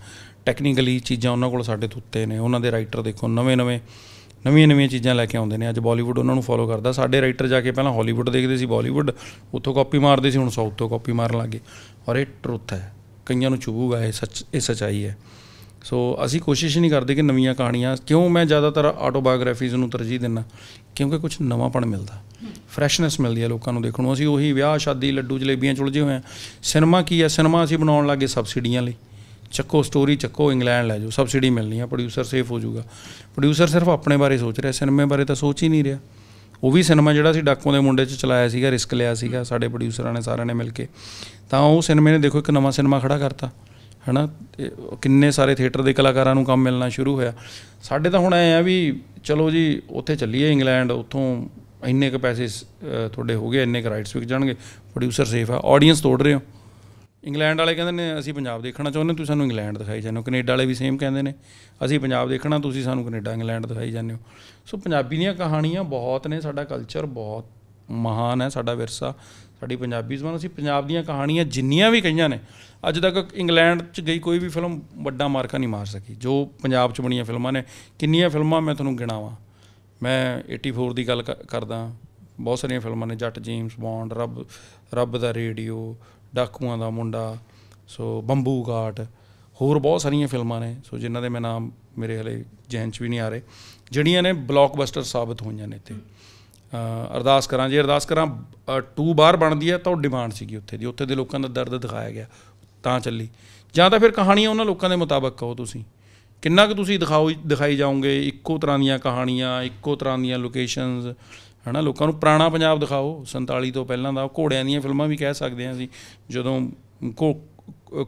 ਟੈਕਨੀਕਲੀ ਚੀਜ਼ਾਂ ਉਹਨਾਂ ਕੋਲ ਸਾਡੇ ਤੋਂ ਉੱਤੇ ਨੇ, ਉਹਨਾਂ ਦੇ ਰਾਈਟਰ ਦੇਖੋ, ਨਵੇਂ ਨਵੇਂ, ਨਵੀਆਂ ਨਵੀਆਂ ਚੀਜ਼ਾਂ ਲੈ ਕੇ ਆਉਂਦੇ ਨੇ। ਅੱਜ ਬਾਲੀਵੁੱਡ ਉਹਨਾਂ ਨੂੰ ਫੋਲੋ ਕਰਦਾ। ਸਾਡੇ ਰਾਈਟਰ ਜਾ ਕੇ ਪਹਿਲਾਂ ਹਾਲੀਵੁੱਡ ਦੇਖਦੇ ਸੀ ਬਾਲੀਵੁੱਡ ਉੱਥੋਂ ਕਾਪੀ ਮਾਰਦੇ ਸੀ, ਹੁਣ ਸਾਊਥ ਤੋਂ ਕਾਪੀ ਮਾਰਨ ਲੱਗੇ ਔਰ ਇਹ ਟਰੁੱਥ ਹੈ, ਕਈਆਂ ਨੂੰ ਚੁਭੂਗਾ ਇਹ ਸੱਚ, ਇਹ ਸਚਾਈ ਹੈ। ਸੋ ਅਸੀਂ ਕੋਸ਼ਿਸ਼ ਨਹੀਂ ਕਰਦੇ ਕਿ ਨਵੀਆਂ ਕਹਾਣੀਆਂ, ਕਿਉਂ ਮੈਂ ਜ਼ਿਆਦਾਤਰ ਆਟੋਬਾਇਓਗ੍ਰਾਫੀਜ਼ ਨੂੰ ਤਰਜੀਹ ਦਿੰਦਾ? ਕਿਉਂਕਿ ਕੁਝ ਨਵਾਂਪਣ ਮਿਲਦਾ। ਫਰੈਸ਼ਨੈਸ ਮਿਲਦੀ ਹੈ ਲੋਕਾਂ ਨੂੰ ਦੇਖਣ ਨੂੰ। ਅਸੀਂ ਉਹੀ ਵਿਆਹ, ਸ਼ਾਦੀ, ਲੱਡੂ, ਜਲੇਬੀਆਂ, ਚੁਲਝੇ ਹੋਏ ਆ ਸਿਨੇਮਾ ਕੀ ਹੈ? ਸਿਨੇਮਾ ਅਸੀਂ ਬਣਾਉਣ ਲੱਗੇ ਸਬਸਿਡੀਆਂ ਲਈ। ਚੱਕੋ ਸਟੋਰੀ ਚੱਕੋ ਇੰਗਲੈਂਡ ਲੈ ਜਾਓ। ਸਬਸਿਡੀ ਮਿਲਣੀ ਆ ਪ੍ਰੋਡਿਊਸਰ ਸੇਫ ਹੋ ਜਾਊਗਾ। ਪ੍ਰੋਡਿਊਸਰ ਸਿਰਫ ਆਪਣੇ ਬਾਰੇ ਸੋਚ ਰਿਹਾ, ਸਿਨੇਮੇ ਬਾਰੇ ਤਾਂ ਸੋਚ ਹੀ ਨਹੀਂ ਰਿਹਾ। ਉਹ ਵੀ ਸਿਨੇਮਾ ਜਿਹੜਾ ਸੀ ਡਾਕੂ ਦੇ ਮੁੰਡੇ 'ਚ ਚਲਾਇਆ ਸੀਗਾ, ਰਿਸਕ ਲਿਆ ਸੀਗਾ, ਸਾਡੇ ਪ੍ਰੋਡਿਊਸਰਾਂ ਨੇ, ਸਾਰਿਆਂ ਨੇ ਮਿਲ ਕੇ। ਤਾਂ ਉਹ ਸਿਨੇਮੇ ਨੇ, ਦੇਖੋ ਇੱਕ ਨਵਾਂ ਸਿਨੇਮਾ ਖੜਾ ਕਰਤਾ। ਹਨਾ? ਤੇ ਉਹ ਕਿੰਨੇ ਸਾਰੇ ਥੀਏਟਰ ਦੇ ਕਲਾਕਾਰਾਂ ਨੂੰ ਕੰਮ ਮਿਲਣਾ ਸ਼ੁਰੂ ਹੋਇਆ। ਸਾਡੇ ਤਾਂ ਹੁਣ ਐ ਆ ਵੀ, ਚਲੋ ਜੀ, ਉੱਥੇ ਚੱਲੀਏ ਇੰਗਲੈਂਡ, ਉੱਥੋਂ ਇੰਨੇ ਕੁ ਪੈਸੇ ਤੁਹਾਡੇ ਹੋ ਗਏ, ਇੰਨੇ ਕੁ ਰਾਈਟਸ ਵਿਕ ਜਾਣਗੇ। ਪ੍ਰੋਡਿਊਸਰ ਸੇਫ ਆ ਆਡੀਅנס ਤੋੜ ਰਹੇ ਹੋ। ਇੰਗਲੈਂਡ ਵਾਲੇ ਕਹਿੰਦੇ ਨੇ, ਅਸੀਂ ਪੰਜਾਬ ਦੇਖਣਾ ਚਾਹੁੰਦੇ ਤੁਸੀਂ ਸਾਨੂੰ ਇੰਗਲੈਂਡ ਦਿਖਾਈ ਜਾਂਦੇ ਹੋ। ਕੈਨੇਡਾ ਵਾਲੇ ਵੀ ਸੇਮ ਕਹਿੰਦੇ ਨੇ, ਅਸੀਂ ਪੰਜਾਬ ਦੇਖਣਾ, ਤੁਸੀਂ ਸਾਨੂੰ ਕੈਨੇਡਾ, ਇੰਗਲੈਂਡ ਦਿਖਾਈ ਜਾਂਦੇ ਹੋ। ਸੋ ਪੰਜਾਬੀ ਦੀਆਂ ਕਹਾਣੀਆਂ ਬਹੁਤ ਨੇ, ਸਾਡਾ ਕਲਚਰ ਬਹੁਤ ਮਹਾਨ ਹੈ, ਸਾਡਾ ਵਿਰਸਾ, ਸਾਡੀ ਪੰਜਾਬੀ ਜ਼ਬਾਨ। ਅਸੀਂ ਪੰਜਾਬ ਦੀਆਂ ਕਹਾਣੀਆਂ ਜਿੰਨੀਆਂ ਵੀ ਕਹੀਆਂ ਨੇ, ਅੱਜ ਤੱਕ ਇੰਗਲੈਂਡ 'ਚ ਗਈ ਕੋਈ ਵੀ ਫਿਲਮ ਵੱਡਾ ਮਾਰਕਾ ਨਹੀਂ ਮਾਰ ਸਕੀ। ਜੋ ਪੰਜਾਬ 'ਚ ਬਣੀਆਂ ਫਿਲਮਾਂ ਨੇ, ਕਿੰਨੀਆਂ ਫਿਲਮਾਂ ਮੈਂ ਤੁਹਾਨੂੰ ਗਿਣਾਵਾਂ। ਮੈਂ 84 ਦੀ ਗੱਲ ਕ- ਕਰਦਾ ਬਹੁਤ ਸਾਰੀਆਂ ਫਿਲਮਾਂ ਨੇ, ਜੱਟ ਜੇਮਸ ਬੌਂਡ, ਰੱਬ ਰੱਬ ਦਾ ਰੇਡੀਓ, ਡਾਕੂਆਂ ਦਾ ਮੁੰਡਾ, ਸੋ ਬੰਬੂ ਘਾਟ, ਹੋਰ ਬਹੁਤ ਸਾਰੀਆਂ ਫਿਲਮਾਂ ਨੇ। ਸੋ ਜਿਨ੍ਹਾਂ ਦੇ ਮੈਂ ਨਾਮ ਮੇਰੇ ਹਲੇ ਜ਼ਿਹਨ 'ਚ ਵੀ ਨਹੀਂ ਆ ਰਹੇ। ਜਿਹੜੀਆਂ ਨੇ ਬਲੌਕਬਸਟਰ ਸਾਬਤ ਹੋਈਆਂ ਨੇ ਇੱਥੇ। ਅਰਦਾਸ ਕਰਾਂ, ਜੇ ਅਰਦਾਸ ਕਰਾਂ 2 ਬਾਰ ਬਣਦੀ ਹੈ ਤਾਂ ਉਹ ਡਿਮਾਂਡ ਸੀਗੀ ਉੱਥੇ ਦੀ। ਉੱਥੇ ਦੇ ਲੋਕਾਂ ਦਾ ਦਰਦ ਦਿਖਾਇਆ ਗਿਆ। ਤਾਂ ਚੱਲੀ। ਜਾਂ ਤਾਂ ਫਿਰ ਕਹਾਣੀਆਂ ਉਹਨਾਂ ਲੋਕਾਂ ਦੇ ਮੁਤਾਬਕ ਕਹੋ ਤੁਸੀਂ। ਕਿੰਨਾ ਕੁ ਤੁਸੀਂ ਦਿਖਾਓ, ਦਿਖਾਈ ਜਾਓਗੇ? ਇੱਕੋ ਤਰ੍ਹਾਂ ਦੀਆਂ ਕਹਾਣੀਆਂ, ਇੱਕੋ ਤਰ੍ਹਾਂ ਦੀਆਂ ਲੋਕੇਸ਼ਨਸ ਹਨਾ? ਲੋਕਾਂ ਨੂੰ ਪੁਰਾਣਾ ਪੰਜਾਬ ਦਿਖਾਓ 47 ਤੋਂ ਪਹਿਲਾਂ ਦਾ। ਘੋੜਿਆਂ ਦੀਆਂ ਫਿਲਮਾਂ ਵੀ ਕਹਿ ਸਕਦੇ ਹਾਂ ਅਸੀਂ, ਜਦੋਂ ਘੋ-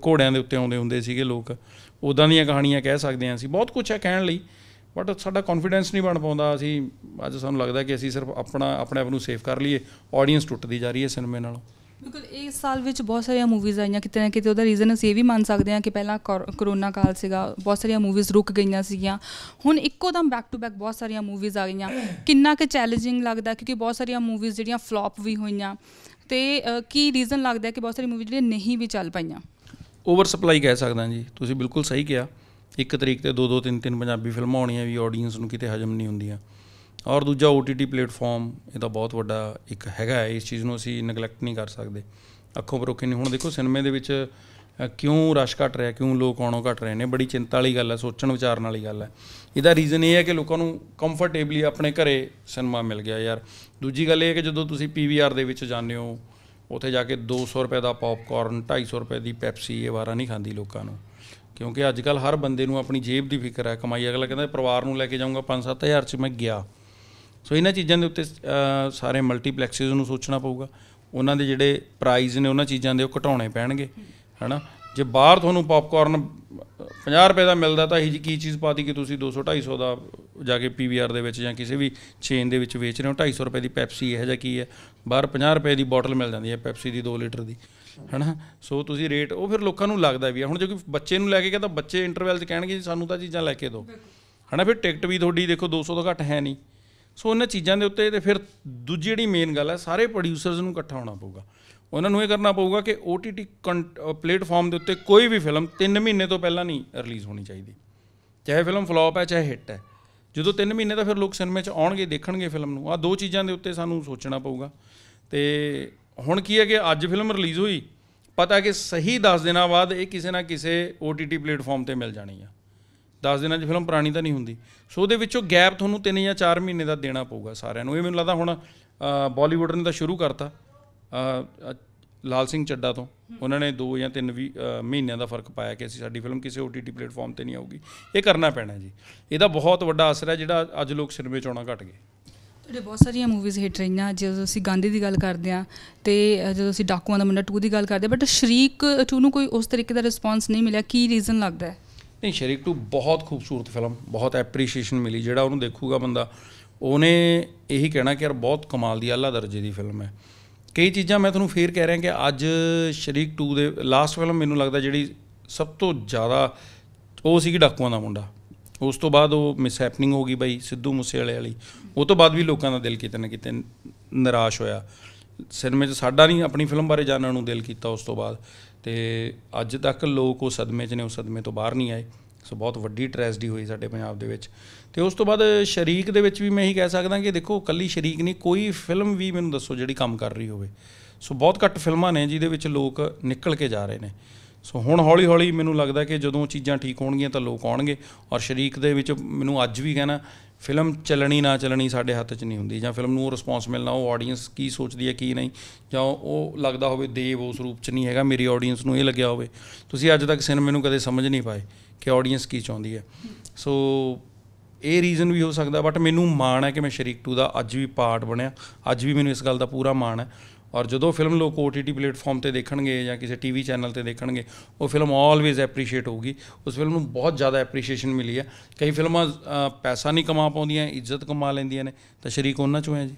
ਘੋੜਿਆਂ ਦੇ ਉੱਤੇ ਆਉਂਦੇ ਹੁੰਦੇ ਸੀਗੇ ਲੋਕ ਉਦਾਂ ਦੀਆਂ ਕਹਾਣੀਆਂ ਕਹਿ ਸਕਦੇ ਹਾਂ ਅਸੀਂ। ਬਹੁਤ ਕੁਝ ਹੈ ਕਹਿਣ ਲਈ, ਬਟ ਸਾਡਾ ਕੌਨਫੀਡੈਂਸ ਨਹੀਂ ਬਣ ਪਾਉਂਦਾ। ਅਸੀਂ, ਅੱਜ ਸਾਨੂੰ ਲੱਗਦਾ ਕਿ ਅਸੀਂ ਸਿਰਫ ਆਪਣਾ, ਆਪਣੇ ਆਪ ਨੂੰ ਸੇਫ ਕਰ ਲਈਏ ਆਡੀਅנס ਟੁੱਟਦੀ ਜਾ ਰਹੀ ਹੈ ਸਿਨੇਮੇ ਨਾਲੋਂ। ਬਿਲਕੁਲ ਇਸ ਸਾਲ ਵਿੱਚ ਬਹੁਤ ਸਾਰੀਆਂ ਮੂਵੀਜ਼ ਆਈਆਂ, ਕਿਤੇ ਨਾ ਕਿਤੇ ਉਹਦਾ ਰੀਜ਼ਨ ਅਸੀਂ ਇਹ ਵੀ ਮੰਨ ਸਕਦੇ ਹਾਂ ਕਿ ਪਹਿਲਾਂ ਕਰੋਨਾ ਕਾਲ ਸੀਗਾ, ਬਹੁਤ ਸਾਰੀਆਂ ਮੂਵੀਜ਼ ਰੁਕ ਗਈਆਂ ਸੀਗੀਆਂ। ਹੁਣ ਇੱਕੋ ਦਮ ਬੈਕ ਟੂ ਬੈਕ ਬਹੁਤ ਸਾਰੀਆਂ ਮੂਵੀਜ਼ ਆ ਗਈਆਂ। ਕਿੰਨਾ ਕੁ ਚੈਲੰਜਿੰਗ ਲੱਗਦਾ, ਕਿਉਂਕਿ ਬਹੁਤ ਸਾਰੀਆਂ ਮੂਵੀਜ਼ ਜਿਹੜੀਆਂ ਫਲॉप ਵੀ ਹੋਈਆਂ। ਤੇ ਕੀ ਰੀਜ਼ਨ ਲੱਗਦਾ ਕਿ ਬਹੁਤ ਸਾਰੀਆਂ ਮੂਵੀਜ਼ ਜਿਹੜੀਆਂ ਨਹੀਂ ਵੀ ਚੱਲ ਪਾਈਆਂ? ਓਵਰ ਸਪਲਾਈ ਕਹਿ ਸਕਦਾ ਜੀ। ਤੁਸੀਂ ਬਿਲਕੁਲ ਸਹੀ ਕਿਹਾ। ਇੱਕ ਤਰੀਕ ਤੇ 2 2 3 3 ਪੰਜਾਬੀ ਫਿਲਮਾਂ ਆਉਣੀਆਂ ਵੀ ਆਡੀਅנס ਨੂੰ ਕਿਤੇ ਹਜਮ ਨਹੀਂ ਹੁੰਦੀਆਂ। ਔਰ ਦੂਜਾ OTT ਪਲੇਟਫਾਰਮ ਇਹਦਾ ਬਹੁਤ ਵੱਡਾ ਇੱਕ ਹੈਗਾ ਹੈ, ਇਸ ਚੀਜ਼ ਨੂੰ ਅਸੀਂ ਨੈਗਲੈਕਟ ਨਹੀਂ ਕਰ ਸਕਦੇ। ਅੱਖੋਂ ਪਰੋਖੇ ਨਹੀਂ, ਹੁਣ ਦੇਖੋ ਸਿਨੇਮੇ ਦੇ ਵਿੱਚ ਕਿਉਂ ਰਸ਼ ਘਟ ਰਿਹਾ, ਕਿਉਂ ਲੋਕ ਆਉਣੋਂ ਘਟ ਰਹੇ ਨੇ, ਬੜੀ ਚਿੰਤਾ ਵਾਲੀ ਗੱਲ ਹੈ, ਸੋਚਣ ਵਿਚਾਰਨ ਵਾਲੀ ਗੱਲ ਹੈ। ਇਹਦਾ ਰੀਜ਼ਨ ਇਹ ਹੈ ਕਿ ਲੋਕਾਂ ਨੂੰ ਕੰਫਰਟੇਬਲੀ ਆਪਣੇ ਘਰੇ ਸਿਨੇਮਾ ਮਿਲ ਗਿਆ ਯਾਰ। ਦੂਜੀ ਗੱਲ ਇਹ ਹੈ ਕਿ ਜਦੋਂ ਤੁਸੀਂ PVR ਦੇ ਵਿੱਚ ਜਾਂਦੇ ਹੋ, ਉੱਥੇ ਜਾ ਕੇ 200 ਰੁਪਏ ਦਾ ਪੌਪਕਾਰਨ 250 ਰੁਪਏ ਦੀ ਪੈਪਸੀ ਇਹ ਵਾਰਾ ਨਹੀਂ ਖਾਂਦੀ ਲੋਕਾਂ ਨੂੰ। ਕਿਉਂਕਿ ਅੱਜ ਕੱਲ ਹਰ ਬੰਦੇ ਨੂੰ ਆਪਣੀ ਜੇਬ ਦੀ ਫਿਕਰ ਹੈ, ਕਮਾਈ ਅਗਲਾ ਕਹਿੰਦਾ, ਪਰਿਵਾਰ ਨੂੰ ਲੈ ਕੇ ਜਾਊਂਗਾ 5-7000 ਚ ਮੈਂ ਗਿਆ। ਸੋ ਇਹਨਾਂ ਚੀਜ਼ਾਂ ਦੇ ਉੱਤੇ ਸਾਰੇ ਮਲਟੀਪਲੈਕਸਿਸ ਨੂੰ ਸੋਚਣਾ ਪਊਗਾ। ਉਹਨਾਂ ਦੇ ਜਿਹੜੇ ਪ੍ਰਾਈਜ਼ ਨੇ ਉਹਨਾਂ ਚੀਜ਼ਾਂ ਦੇ ਉਹ ਘਟਾਉਣੇ ਪੈਣਗੇ ਹਨਾ? ਜੇ ਬਾਹਰ ਤੁਹਾਨੂੰ ਪੌਪਕਾਰਨ 50 ਰੁਪਏ ਦਾ ਮਿਲਦਾ ਤਾਂ ਇਹ ਜੀ ਕੀ ਚੀਜ਼ ਪਾਤੀ ਕਿ ਤੁਸੀਂ 200 250 ਦਾ ਜਾ ਕੇ ਪੀਵੀਆਰ ਦੇ ਵਿੱਚ ਜਾਂ ਕਿਸੇ ਵੀ ਚੇਨ ਦੇ ਵਿੱਚ ਵੇਚ ਰਹੇ ਹੋ 250 ਰੁਪਏ ਦੀ ਪੈਪਸੀ ਇਹ ਜਿਹਾ ਕੀ ਹੈ? ਬਾਹਰ 50 ਰੁਪਏ ਦੀ ਬੋਟਲ ਮਿਲ ਜਾਂਦੀ ਹੈ ਪੈਪਸੀ ਦੀ 2 ਲੀਟਰ ਦੀ ਹਨਾ? ਸੋ ਤੁਸੀਂ ਰੇਟ ਉਹ ਫਿਰ ਲੋਕਾਂ ਨੂੰ ਲੱਗਦਾ ਵੀ। ਹੁਣ ਜੇ ਕੋਈ ਬੱਚੇ ਨੂੰ ਲੈ ਕੇ ਗਿਆ ਤਾਂ ਬੱਚੇ ਇੰਟਰਵੈਲ 'ਚ ਕਹਿਣਗੇ ਜੀ ਸਾਨੂੰ ਤਾਂ ਚੀਜ਼ਾਂ ਲੈ ਕੇ ਦਿਓ। ਹਨਾ? ਫਿਰ ਟਿਕਟ ਵੀ ਤੁਹਾਡੀ ਦੇਖੋ 200 ਤੋਂ ਘੱਟ ਹੈ ਨਹੀਂ। ਸੋ ਉਹਨਾਂ ਚੀਜ਼ਾਂ ਦੇ ਉੱਤੇ ਤੇ ਫਿਰ ਦੂਜੀ ਜਿਹੜੀ ਮੇਨ ਗੱਲ ਹੈ, ਸਾਰੇ ਪ੍ਰੋਡਿਊਸਰਸ ਨੂੰ ਇਕੱਠਾ ਹੋਣਾ ਪਊਗਾ। ਉਹਨਾਂ ਨੂੰ ਇਹ ਕਰਨਾ ਪਊਗਾ ਕਿ OTT ਪਲੇਟਫਾਰਮ ਦੇ ਉੱਤੇ ਕੋਈ ਵੀ ਫਿਲਮ 3 ਮਹੀਨੇ ਤੋਂ ਪਹਿਲਾਂ ਨਹੀਂ ਰਿਲੀਜ਼ ਹੋਣੀ ਚਾਹੀਦੀ। ਚਾਹੇ ਫਿਲਮ ਫਲॉप ਹੈ, ਚਾਹੇ ਹਿੱਟ ਹੈ। ਜਦੋਂ 3 ਮਹੀਨੇ ਤਾਂ ਫਿਰ ਲੋਕ ਸਿਨੇਮੇ 'ਚ ਆਉਣਗੇ, ਦੇਖਣਗੇ ਫਿਲਮ ਨੂੰ। ਆ ਦੋ ਚੀਜ਼ਾਂ ਦੇ ਉੱਤੇ ਸਾਨੂੰ ਸੋਚਣਾ ਪਊਗਾ। ਤੇ ਹੁਣ ਕੀ ਹੈ ਕਿ ਅੱਜ ਫਿਲਮ ਰਿਲੀਜ਼ ਹੋਈ, ਪਤਾ ਕਿ ਸਹੀ 10 ਦਿਨਾਂ ਬਾਅਦ ਇਹ ਕਿਸੇ ਨਾ ਕਿਸੇ OTT ਪਲੇਟਫਾਰਮ ਤੇ ਮਿਲ ਜਾਣੀ ਆ। 10 ਦਿਨਾਂ 'ਚ ਫਿਲਮ ਪੁਰਾਣੀ ਤਾਂ ਨਹੀਂ ਹੁੰਦੀ। ਸੋ ਉਹਦੇ ਵਿੱਚੋਂ ਗੈਪ ਤੁਹਾਨੂੰ 3 ਜਾਂ 4 ਮਹੀਨੇ ਦਾ ਦੇਣਾ ਪਊਗਾ ਸਾਰਿਆਂ ਨੂੰ। ਇਹ ਮੈਨੂੰ ਲੱਗਦਾ ਹੁਣ ਬਾਲੀਵੁੱਡ ਨੇ ਤਾਂ ਸ਼ੁਰੂ ਕਰਤਾ। ਲਾਲ ਸਿੰਘ ਚੱਡਾ ਤੋਂ। ਉਹਨਾਂ ਨੇ 2 ਜਾਂ 3 ਵੀ ਮਹੀਨਿਆਂ ਦਾ ਫ਼ਰਕ ਪਾਇਆ ਕਿ ਅਸੀਂ ਸਾਡੀ ਫਿਲਮ ਕਿਸੇ OTT ਪਲੇਟਫਾਰਮ ਤੇ ਨਹੀਂ ਆਊਗੀ। ਇਹ ਕਰਨਾ ਪੈਣਾ ਜੀ। ਇਹਦਾ ਬਹੁਤ ਵੱਡਾ ਅਸਰ ਹੈ ਜਿਹੜਾ ਅੱਜ ਲੋਕ ਸਿਨੇਮੇ 'ਚ ਆਉਣਾ ਘਟ ਗਏ। ਤੁਹਾਡੇ ਬਹੁਤ ਸਾਰੀਆਂ ਮੂਵੀਜ਼ ਹਿੱਟ ਰਹੀਆਂ। ਜਦੋਂ ਅਸੀਂ ਗਾਂਧੀ ਦੀ ਗੱਲ ਕਰਦੇ ਹਾਂ ਤੇ ਜਦੋਂ ਅਸੀਂ ਡਾਕੂਆਂ ਦਾ ਮੁੰਡਾ 2 ਦੀ ਗੱਲ ਕਰਦੇ ਹਾਂ ਬਟ ਸ਼ਰੀਕ 2 ਨੂੰ ਕੋਈ ਉਸ ਤਰੀਕੇ ਦਾ ਰਿਸਪਾਂਸ ਨਹੀਂ ਮਿਲਿਆ। ਕੀ ਰੀਜ਼ਨ ਲੱਗਦਾ ਹੈ? ਨਹੀਂ, ਸ਼ਰੀਕ ਟੂ ਬਹੁਤ ਖੂਬਸੂਰਤ ਫਿਲਮ ਬਹੁਤ ਐਪਰੀਸ਼ੀਏਸ਼ਨ ਮਿਲੀ, ਜਿਹੜਾ ਉਹਨੂੰ ਦੇਖੂਗਾ ਬੰਦਾ। ਉਹਨੇ ਇਹੀ ਕਹਿਣਾ ਕਿ ਯਾਰ, ਬਹੁਤ ਕਮਾਲ ਦੀ ਆਲਾ ਦਰਜੇ ਦੀ ਫਿਲਮ ਹੈ। ਕਈ ਚੀਜ਼ਾਂ ਮੈਂ ਤੁਹਾਨੂੰ ਫੇਰ ਕਹਿ ਰਿਹਾ ਕਿ ਅੱਜ ਸ਼ਰੀਕ 2 ਦੇ ਲਾਸਟ ਫਿਲਮ ਮੈਨੂੰ ਲੱਗਦਾ ਜਿਹੜੀ ਸਭ ਤੋਂ ਜ਼ਿਆਦਾ ਉਹ ਸੀਗੀ ਡਾਕੂਆਂ ਦਾ ਮੁੰਡਾ। ਉਸ ਤੋਂ ਬਾਅਦ ਉਹ ਮਿਸ ਹੈਪਨਿੰਗ ਹੋ ਗਈ ਬਾਈ, ਸਿੱਧੂ ਮੂਸੇਵਾਲੇ ਵਾਲੀ। ਉਹ ਤੋਂ ਬਾਅਦ ਵੀ ਲੋਕਾਂ ਦਾ ਦਿਲ ਕਿਤੇ ਨਾ ਕਿਤੇ ਨਿਰਾਸ਼ ਹੋਇਆ। ਸਿਨੇਮੇ 'ਚ ਸਾਡਾ ਨਹੀਂ, ਆਪਣੀ ਫਿਲਮ ਬਾਰੇ ਜਾਣਨ ਨੂੰ ਦਿਲ ਕੀਤਾ ਉਸ ਤੋਂ ਬਾਅਦ। ਤੇ ਅੱਜ ਤੱਕ ਲੋਕ ਉਹ ਸਦਮੇ 'ਚ ਨੇ ਉਸ ਸਦਮੇ ਤੋਂ ਬਾਹਰ ਨਹੀਂ ਆਏ। ਸੋ ਬਹੁਤ ਵੱਡੀ ਟ੍ਰੈਜਡੀ ਹੋਈ ਸਾਡੇ ਪੰਜਾਬ ਦੇ ਵਿੱਚ। ਤੇ ਉਸ ਤੋਂ ਬਾਅਦ ਸ਼ਰੀਕ ਦੇ ਵਿੱਚ ਵੀ ਮੈਂ ਇਹੀ ਕਹਿ ਸਕਦਾ ਕਿ ਦੇਖੋ ਕੱਲੀ ਸ਼ਰੀਕ ਨਹੀਂ, ਕੋਈ ਫਿਲਮ ਵੀ ਮੈਨੂੰ ਦੱਸੋ ਜਿਹੜੀ ਕੰਮ ਕਰ ਰਹੀ ਹੋਵੇ। ਸੋ ਬਹੁਤ ਘੱਟ ਫਿਲਮਾਂ ਨੇ ਜਿਹਦੇ ਵਿੱਚ ਲੋਕ ਨਿਕਲ ਕੇ ਜਾ ਰਹੇ ਨੇ। ਸੋ ਹੁਣ ਹੌਲੀ ਹੌਲੀ ਮੈਨੂੰ ਲੱਗਦਾ ਕਿ ਜਦੋਂ ਚੀਜ਼ਾਂ ਠੀਕ ਹੋਣਗੀਆਂ ਤਾਂ ਲੋਕ ਆਉਣਗੇ। ਔਰ ਸ਼ਰੀਕ ਦੇ ਵਿੱਚ ਮੈਨੂੰ ਅੱਜ ਵੀ ਕਹਿਣਾ ਫਿਲਮ ਚੱਲਣੀ ਨਾ ਚੱਲਣੀ ਸਾਡੇ ਹੱਥ 'ਚ ਨਹੀਂ ਹੁੰਦੀ ਜਾਂ ਫਿਲਮ ਨੂੰ ਉਹ ਰਿਸਪੌਂਸ ਮਿਲਣਾ, ਉਹ ਆਡੀਅנס ਕੀ ਸੋਚਦੀ ਹੈ, ਕੀ ਨਹੀਂ, ਜਾਂ ਉਹ ਲੱਗਦਾ ਹੋਵੇ ਦੇਵ ਉਸ ਰੂਪ 'ਚ ਨਹੀਂ ਹੈਗਾ, ਮੇਰੀ ਆਡੀਅנס ਨੂੰ ਇਹ ਲੱਗਿਆ ਹੋਵੇ। ਤੁਸੀਂ ਅੱਜ ਤੱਕ ਸਿਨੇਮੇ ਨੂੰ ਕਦੇ ਸਮਝ ਨਹੀਂ ਪਾਏ ਕਿ ਆਡੀਅנס ਕੀ ਚਾਹੁੰਦੀ ਹੈ। ਸੋ ਇਹ ਰੀਜ਼ਨ ਵੀ ਹੋ ਸਕਦਾ ਬਟ ਮੈਨੂੰ ਮਾਣ ਹੈ ਕਿ ਮੈਂ ਸ਼ਰੀਕ 2 ਦਾ ਅੱਜ ਵੀ ਪਾਰਟ ਬਣਿਆ, ਅੱਜ ਵੀ ਮੈਨੂੰ ਇਸ ਗੱਲ ਦਾ ਪੂਰਾ ਮਾਣ ਹੈ। ਔਰ ਜਦੋਂ ਫਿਲਮ ਲੋਕ OTT ਪਲੇਟਫਾਰਮ ਤੇ ਦੇਖਣਗੇ ਜਾਂ ਕਿਸੇ ਟੀਵੀ ਚੈਨਲ ਤੇ ਦੇਖਣਗੇ, ਉਹ ਫਿਲਮ ਆਲਵੇਜ਼ ਐਪਰੀਸ਼ੀਏਟ ਹੋਊਗੀ। ਉਸ ਫਿਲਮ ਨੂੰ ਬਹੁਤ ਜ਼ਿਆਦਾ ਐਪਰੀਸ਼ੀਏਸ਼ਨ ਮਿਲੀ ਹੈ। ਕਈ ਫਿਲਮਾਂ ਪੈਸਾ ਨਹੀਂ ਕਮਾ ਪਾਉਂਦੀਆਂ, ਇੱਜ਼ਤ ਕਮਾ ਲੈਂਦੀਆਂ ਨੇ। ਤਾਂ ਸ਼ਰੀਕ ਉਹਨਾਂ ਚੋਂ ਹੈ ਜੀ।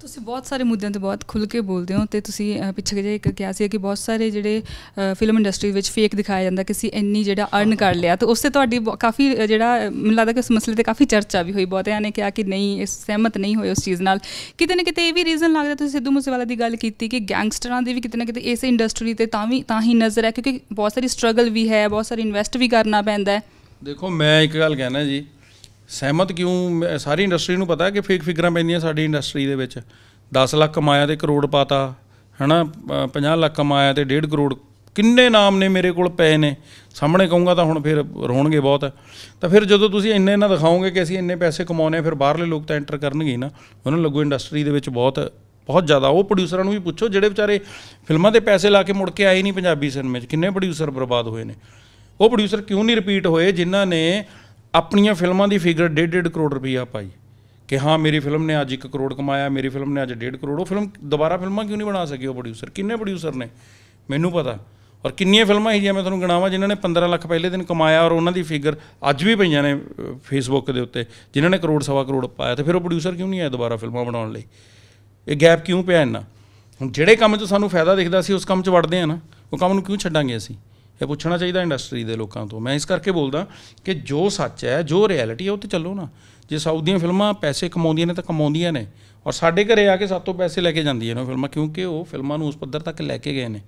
ਤੁਸੀਂ ਬਹੁਤ ਸਾਰੇ ਮੁੱਦਿਆਂ ਤੇ ਬਹੁਤ ਖੁੱਲ੍ਹ ਕੇ ਬੋਲਦੇ ਹੋ ਤੇ ਤੁਸੀਂ ਪਿੱਛੇ ਜੇ ਇੱਕ ਕਿਹਾ ਸੀ ਕਿ ਬਹੁਤ ਸਾਰੇ ਜਿਹੜੇ ਫਿਲਮ ਇੰਡਸਟਰੀ ਵਿੱਚ ਫੇਕ ਦਿਖਾਇਆ ਜਾਂਦਾ ਕਿ ਅਸੀਂ ਇੰਨੀ ਜਿਹੜਾ ਅਰਨ ਕਰ ਲਿਆ। ਤੇ ਉਸ ਤੇ ਤੁਹਾਡੀ ਬਹੁ- ਕਾਫੀ ਜਿਹੜਾ ਮੈਨੂੰ ਲੱਗਦਾ ਕਿ ਉਸ ਮਸਲੇ ਤੇ ਕਾਫੀ ਚਰਚਾ ਵੀ ਹੋਈ ਬਹੁਤਿਆਂ ਨੇ ਕਿਹਾ ਕਿ ਨਹੀਂ ਇਸ ਸਹਿਮਤ ਨਹੀਂ ਹੋਏ ਉਸ ਚੀਜ਼ ਨਾਲ। ਕਿਤੇ ਨਾ ਕਿਤੇ ਇਹ ਵੀ ਰੀਜ਼ਨ ਲੱਗਦਾ, ਤੁਸੀਂ ਸਿੱਧੂ ਮੂਸੇਵਾਲਾ ਦੀ ਗੱਲ ਕੀਤੀ ਕਿ ਗੈਂਗਸਟਰਾਂ ਦੀ ਵੀ ਕਿਤੇ ਨਾ ਕਿਤੇ ਇਸ ਇੰਡਸਟਰੀ ਤੇ ਤਾਂ ਵੀ, ਤਾਂ ਹੀ ਨਜ਼ਰ ਹੈ, ਕਿਉਂਕਿ ਬਹੁਤ ਸਾਰੀ ਸਟਰਗਲ ਵੀ ਹੈ, ਬਹੁਤ ਸਾਰੀ ਇਨਵੈਸਟ ਵੀ ਕਰਨਾ ਪੈਂਦਾ ਹੈ। ਦੇਖੋ, ਮੈਂ ਇੱਕ ਗੱਲ ਕਹਿਣਾ ਜੀ ਸਹਿਮਤ ਕਿਉਂ? ਮੈਂ- ਸਾਰੀ ਇੰਡਸਟਰੀ ਨੂੰ ਪਤਾ ਕਿ ਫੇਕ ਫਿਗਰਾਂ ਪੈਂਦੀਆਂ ਸਾਡੀ ਇੰਡਸਟਰੀ ਦੇ ਵਿੱਚ। 10 ਲੱਖ ਕਮਾਇਆ ਤੇ ਕਰੋੜ ਪਾਤਾ ਹਨਾ? ਅ, 50 ਲੱਖ ਕਮਾਇਆ ਤੇ 1.5 ਕਰੋੜ। ਕਿੰਨੇ ਨਾਮ ਨੇ ਮੇਰੇ ਕੋਲ? ਪਏ ਨੇ। ਸਾਹਮਣੇ ਕਹੂੰਗਾ ਤਾਂ ਹੁਣ ਫਿਰ ਰੋਣਗੇ ਬਹੁਤ। ਤਾਂ ਫਿਰ ਜਦੋਂ ਤੁਸੀਂ ਇੰਨੇ ਨਾ ਦਿਖਾਓਗੇ ਕਿ ਅਸੀਂ ਇੰਨੇ ਪੈਸੇ ਕਮਾਉਨੇ ਆ ਫਿਰ ਬਾਹਰਲੇ ਲੋਕ ਤਾਂ ਐਂਟਰ ਕਰਨਗੇ ਨਾ। ਉਹਨਾਂ ਨੂੰ ਲੱਗੂ ਇੰਡਸਟਰੀ ਦੇ ਵਿੱਚ ਬਹੁਤ ਬਹੁਤ ਜ਼ਿਆਦਾ। ਉਹ ਪ੍ਰੋਡਿਊਸਰਾਂ ਨੂੰ ਵੀ ਪੁੱਛੋ ਜਿਹੜੇ ਵਿਚਾਰੇ ਫਿਲਮਾਂ ਦੇ ਪੈਸੇ ਲਾ ਕੇ ਮੁੜ ਕੇ ਆਏ ਨਹੀਂ ਪੰਜਾਬੀ ਸਿਨੇਮੇ 'ਚ। ਕਿੰਨੇ ਪ੍ਰੋਡਿਊਸਰ ਬਰਬਾਦ ਹੋਏ ਨੇ। ਉਹ ਪ੍ਰੋਡਿਊਸਰ ਕਿਉਂ ਨਹੀਂ ਰਿਪੀਟ ਹੋਏ? ਜਿਨ੍ਹਾਂ ਨੇ ਆਪਣੀਆਂ ਫਿਲਮਾਂ ਦੀ ਫਿਗਰ 1.5 ਕਰੋੜ ਰੁਪਈਆ ਪਾਈ। ਕਿ ਹਾਂ, ਮੇਰੀ ਫਿਲਮ ਨੇ ਅੱਜ 1 ਕਰੋੜ ਕਮਾਇਆ, ਮੇਰੀ ਫਿਲਮ ਨੇ ਅੱਜ 1.5 ਕਰੋੜ। ਉਹ ਫਿਲਮ ਦੁਬਾਰਾ ਫਿਲਮਾਂ ਕਿਉਂ ਨਹੀਂ ਬਣਾ ਸਕੇ ਉਹ ਪ੍ਰੋਡਿਊਸਰ ਕਿੰਨੇ ਪ੍ਰੋਡਿਊਸਰ ਨੇ? ਮੈਨੂੰ ਪਤਾ। ਔਰ ਕਿੰਨੀਆਂ ਫਿਲਮਾਂ ਹੀ ਜਿਵੇਂ ਮੈਂ ਤੁਹਾਨੂੰ ਗਿਣਾਵਾਂ ਜਿਨ੍ਹਾਂ ਨੇ 15 ਲੱਖ ਪਹਿਲੇ ਦਿਨ ਕਮਾਇਆ ਔਰ ਉਹਨਾਂ ਦੀ ਫਿਗਰ ਅੱਜ ਵੀ ਪਈਆਂ ਨੇ ਫੇਸਬੁੱਕ ਦੇ ਉੱਤੇ, ਜਿਨ੍ਹਾਂ ਨੇ ਕਰੋੜ, ਸਵਾ ਕਰੋੜ ਪਾਇਆ। ਤੇ ਫਿਰ ਉਹ ਪ੍ਰੋਡਿਊਸਰ ਕਿਉਂ ਨਹੀਂ ਆਇਆ ਦੁਬਾਰਾ ਫਿਲਮਾਂ ਬਣਾਉਣ ਲਈ? ਇਹ ਗੈਪ ਕਿਉਂ ਪਿਆ ਇੰਨਾ? ਹੁਣ ਜਿਹੜੇ ਕੰਮ 'ਚ ਸਾਨੂੰ ਫਾਇਦਾ ਦਿਖਦਾ ਸੀ, ਉਸ ਕੰਮ 'ਚ ਵੜਦੇ ਆ ਨਾ। ਉਹ ਕੰਮ ਨੂੰ ਕਿਉਂ ਛੱਡਾਂਗੇ ਅਸੀਂ? ਇਹ ਪੁੱਛਣਾ ਚਾਹੀਦਾ ਇੰਡਸਟਰੀ ਦੇ ਲੋਕਾਂ ਤੋਂ। ਮੈਂ ਇਸ ਕਰਕੇ ਬੋਲਦਾ ਕਿ ਜੋ ਸੱਚ ਹੈ, ਜੋ ਰਿਐਲਿਟੀ ਹੈ, ਉਹ ਤੇ ਚੱਲੋ ਨਾ। ਜੇ ਸਾਊਥ ਦੀਆਂ ਫਿਲਮਾਂ ਪੈਸੇ ਕਮਾਉਂਦੀਆਂ ਨੇ ਤਾਂ ਕਮਾਉਂਦੀਆਂ ਨੇ। ਔਰ ਸਾਡੇ ਘਰੇ ਆ ਕੇ ਸਾਤੋਂ ਪੈਸੇ ਲੈ ਕੇ ਜਾਂਦੀਆਂ ਨੇ ਉਹ ਫਿਲਮਾਂ, ਕਿਉਂਕਿ ਉਹ ਫਿਲਮਾਂ ਨੂੰ ਉਸ ਪੱਧਰ ਤੱਕ ਲੈ ਕੇ ਗਏ ਨੇ।